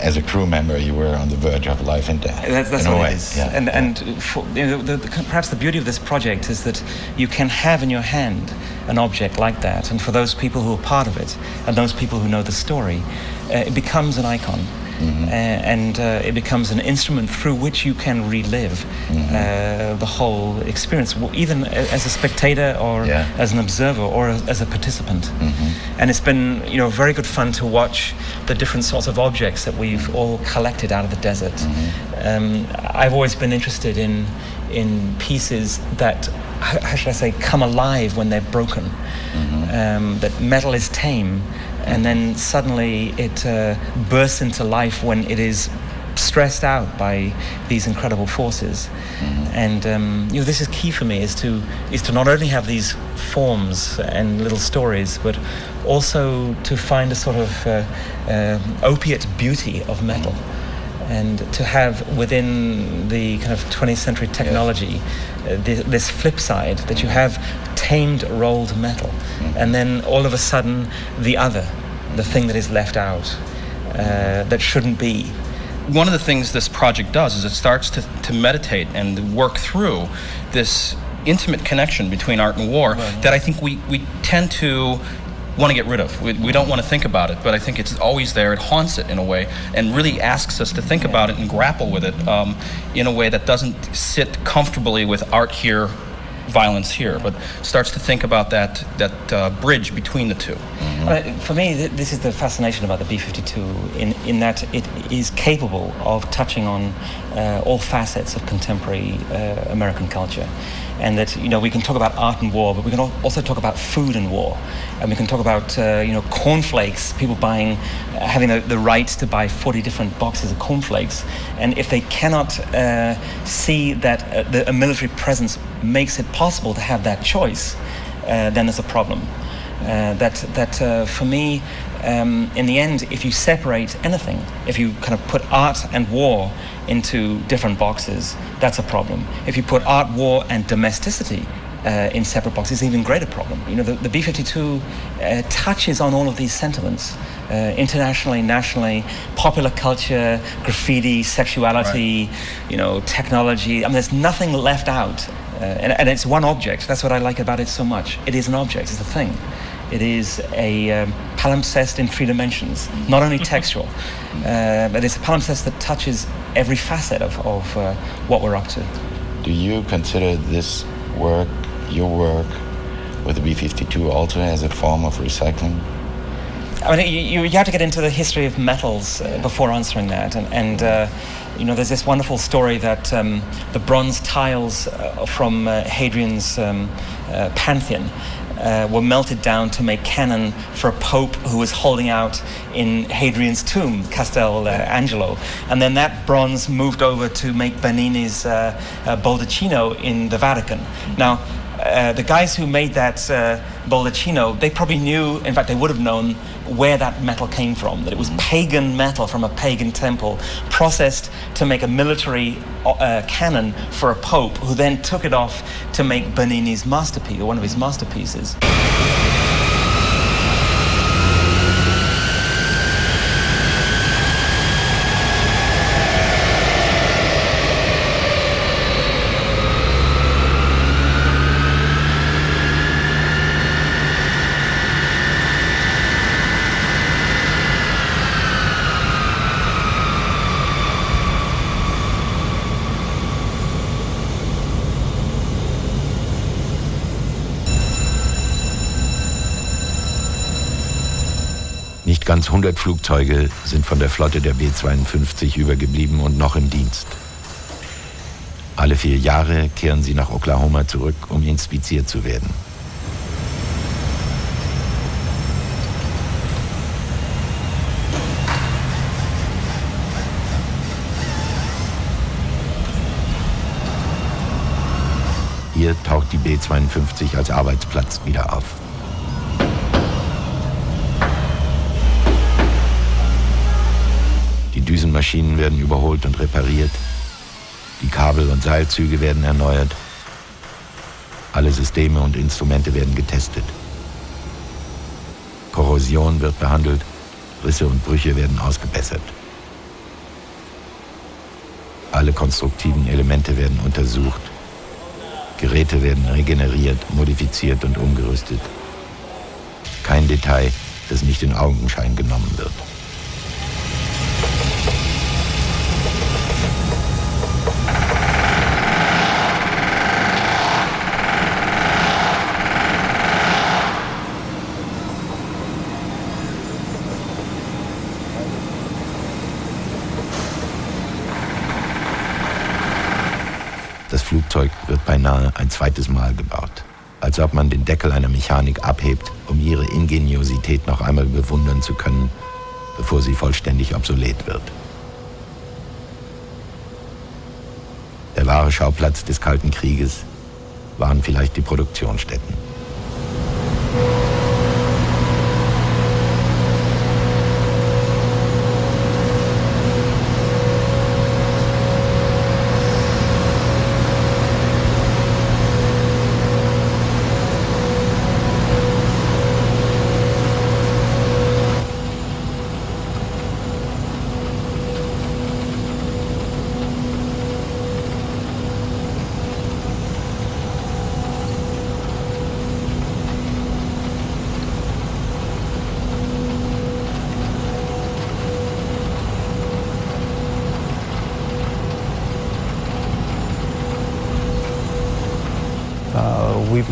[SPEAKER 22] as a crew member, you were on the verge of life and death.
[SPEAKER 35] That's, that's what
[SPEAKER 22] way.
[SPEAKER 35] it is.
[SPEAKER 22] Yeah.
[SPEAKER 35] And, and for, you know, the, the, perhaps the beauty of this project is that you can have in your hand an object like that. And for those people who are part of it and those people who know the story, uh, it becomes an icon.
[SPEAKER 22] Mm-hmm.
[SPEAKER 35] Uh, and uh, it becomes an instrument through which you can relive
[SPEAKER 22] Mm-hmm.
[SPEAKER 35] uh, the whole experience, even as a spectator or as an observer or as, a participant.
[SPEAKER 22] Mm-hmm.
[SPEAKER 35] And it's been, you know, very good fun to watch the different sorts of objects that we've all collected out of the desert. Um, I've always been interested in in pieces that, how how should I say, come alive when they're broken. Um, that metal is tame, and then suddenly it uh, bursts into life when it is stressed out by these incredible forces. And um, you know, this is key for me is to is to not only have these forms and little stories, but also to find a sort of uh, uh, opiate beauty of metal. And to have within the kind of 20th century technology uh, thi- this flip side that you have tamed rolled metal, and then all of a sudden the other, the thing that is left out, uh, that shouldn't be,
[SPEAKER 36] one of the things this project does is it starts to, to meditate and work through this intimate connection between art and war that I think we, we tend to want to get rid of. We, we don't want to think about it, but I think it's always there. It haunts it in a way and really asks us to think about it and grapple with it um, in a way that doesn't sit comfortably with art here, violence here, but starts to think about that, that uh, bridge between the 2
[SPEAKER 35] Uh, for me, th- this is the fascination about the B-52 in, in that it is capable of touching on uh, all facets of contemporary uh, American culture. And that, you know, we can talk about art and war, but we can also talk about food and war. And we can talk about, uh, you know, cornflakes, people buying, uh, having the, the right to buy 40 different boxes of cornflakes. And if they cannot uh, see that uh, the, a military presence makes it possible to have that choice, then there's a problem. That that for me, um, in the end, if you separate anything, if you kind of put art and war into different boxes, that's a problem. If you put art, war, and domesticity uh, in separate boxes, it's an even greater problem. You know, the, the B-52 uh, touches on all of these sentiments. Uh, internationally, nationally, popular culture, graffiti, sexuality, you know, technology. I mean, there's nothing left out. Uh, and, and it's one object. That's what I like about it so much. It is an object. It's a thing. It is a um, palimpsest in three dimensions, not only textual, uh, but it's a palimpsest that touches every facet of, of uh, what we're up to.
[SPEAKER 22] Do you consider this work, your work, with the B-52 also as a form of recycling?
[SPEAKER 35] I mean, you, you you have to get into the history of metals uh, before answering that. And, and uh, you know, there's this wonderful story that um, the bronze tiles uh, from uh, Hadrian's um, uh, Pantheon uh, were melted down to make cannon for a pope who was holding out in Hadrian's tomb, Castel uh, Angelo. And then that bronze moved over to make Bernini's uh, uh, Baldacchino in the Vatican. Now, uh, the guys who made that uh, Baldacchino, they probably knew, in fact, they would have known where that metal came from, that it was pagan metal from a pagan temple, processed to make a military uh, cannon for a pope, who then took it off to make Bernini's masterpiece, or one of his masterpieces.
[SPEAKER 3] Russlands 100 Flugzeuge sind von der Flotte der B-52 übergeblieben und noch im Dienst. Alle vier Jahre kehren sie nach Oklahoma zurück, um inspiziert zu werden. Hier taucht die B-52 als Arbeitsplatz wieder auf. Die Düsenmaschinen werden überholt und repariert. Die Kabel- und Seilzüge werden erneuert. Alle Systeme und Instrumente werden getestet. Korrosion wird behandelt, Risse und Brüche werden ausgebessert. Alle konstruktiven Elemente werden untersucht. Geräte werden regeneriert, modifiziert und umgerüstet. Kein Detail, das nicht in Augenschein genommen wird. Das Flugzeug wird beinahe ein zweites Mal gebaut. Als ob man den Deckel einer Mechanik abhebt, um ihre Ingeniosität noch einmal bewundern zu können, bevor sie vollständig obsolet wird. Der wahre Schauplatz des Kalten Krieges waren vielleicht die Produktionsstätten.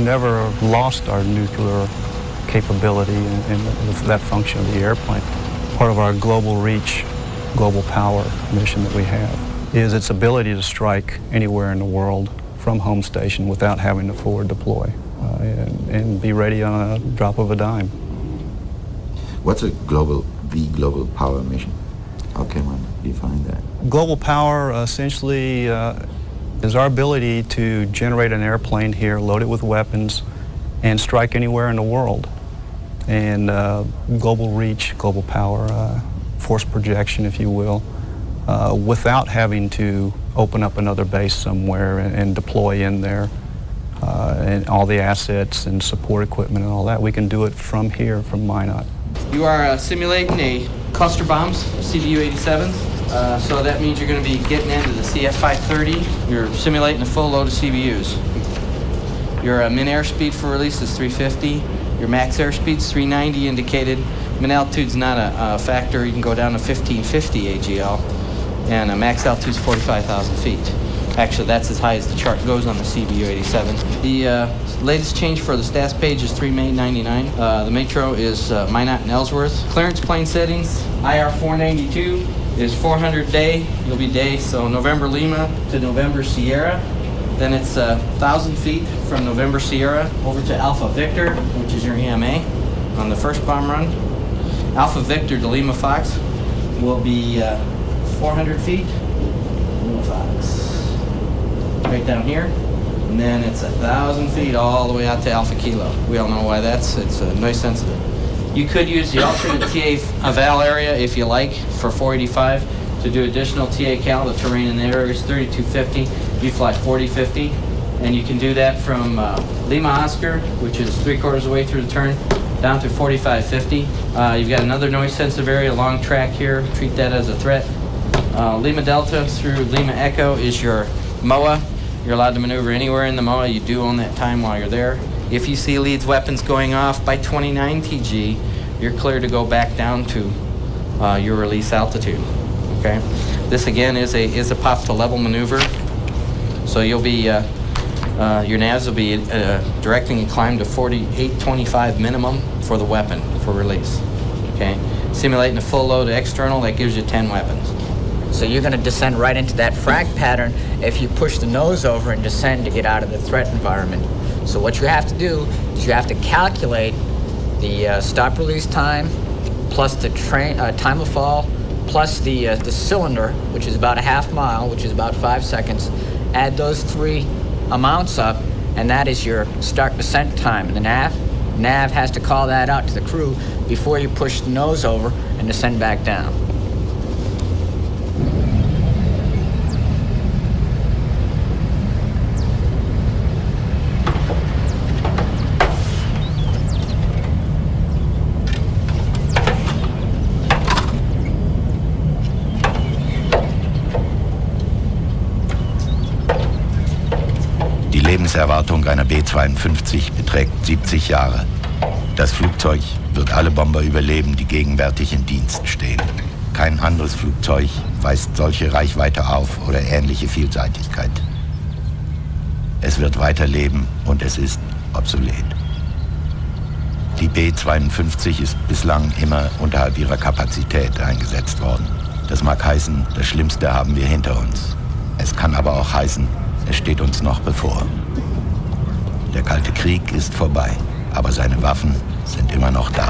[SPEAKER 37] Never lost our nuclear capability and, and that function of the airplane. Part of our global reach, global power mission that we have is its ability to strike anywhere in the world from home station without having to forward deploy uh, and, and be ready on a drop of a dime.
[SPEAKER 2] What's a global, the global power mission? How can one define that?
[SPEAKER 37] Global power essentially uh, is our ability to generate an airplane here, load it with weapons, and strike anywhere in the world. And uh, global reach, global power, uh, force projection, if you will, uh, without having to open up another base somewhere and, and deploy in there. Uh, and all the assets and support equipment and all that. We can do it from here, from Minot.
[SPEAKER 24] You are uh, simulating a cluster bombs, CBU-87. Uh, so that means you're going to be getting into the CF-530. You're simulating a full load of CBUs. Your uh, min airspeed for release is 350. Your max airspeed is 390 indicated. Min altitude's not a, a factor. You can go down to 1550 AGL. And a max altitude is 45,000 feet. Actually, that's as high as the chart goes on the CBU-87. The uh, latest change for the stats page is 3 May 99. Uh, the Metro is uh, Minot and Ellsworth. Clearance plane settings, IR 492 is 400 day. You'll be day, so November Lima to November Sierra. Then it's uh, 1,000 feet from November Sierra over to Alpha Victor, which is your EMA on the first bomb run. Alpha Victor to Lima Fox will be uh, 400 feet. Lima Fox right down here. And then it's a thousand feet all the way out to Alpha Kilo. We all know why that's. It's uh, noise sensitive. You could use the alternate TA cal area if you like for 485 to do additional TA cal. The terrain in the area is 3250. You fly 4050. And you can do that from uh, Lima Oscar, which is three quarters of the way through the turn, down to 4550. Uh, you've got another noise sensitive area, long track here. Treat that as a threat. Uh, Lima Delta through Lima Echo is your MOA. You're allowed to maneuver anywhere in the MOA. You do own that time while you're there. If you see leads weapons going off by 29 TG, you're clear to go back down to uh, your release altitude. Okay. This again is a is a pop to level maneuver. So you'll be uh, uh, your navs will be uh, directing a climb to 4825 minimum for the weapon for release. Okay. simulating a full load external, that gives you 10 weapons.
[SPEAKER 32] So you're going to descend right into that frag pattern if you push the nose over and descend to get out of the threat environment. So what you have to do is you have to calculate the uh, stop release time plus the train uh, time of fall plus the uh, the cylinder, which is about a half mile, which is about five seconds. Add those three amounts up, and that is your start descent time. And the nav nav has to call that out to the crew before you push the nose over and descend back down.
[SPEAKER 3] Lebenserwartung einer B-52 beträgt 70 Jahre. Das Flugzeug wird alle Bomber überleben, die gegenwärtig in Dienst stehen. Kein anderes Flugzeug weist solche Reichweite auf oder ähnliche Vielseitigkeit. Es wird weiterleben und es ist obsolet. Die B-52 ist bislang immer unterhalb ihrer Kapazität eingesetzt worden. Das mag heißen, das Schlimmste haben wir hinter uns. Es kann aber auch heißen, es steht uns noch bevor. Der Kalte Krieg ist vorbei, aber seine Waffen sind immer noch da.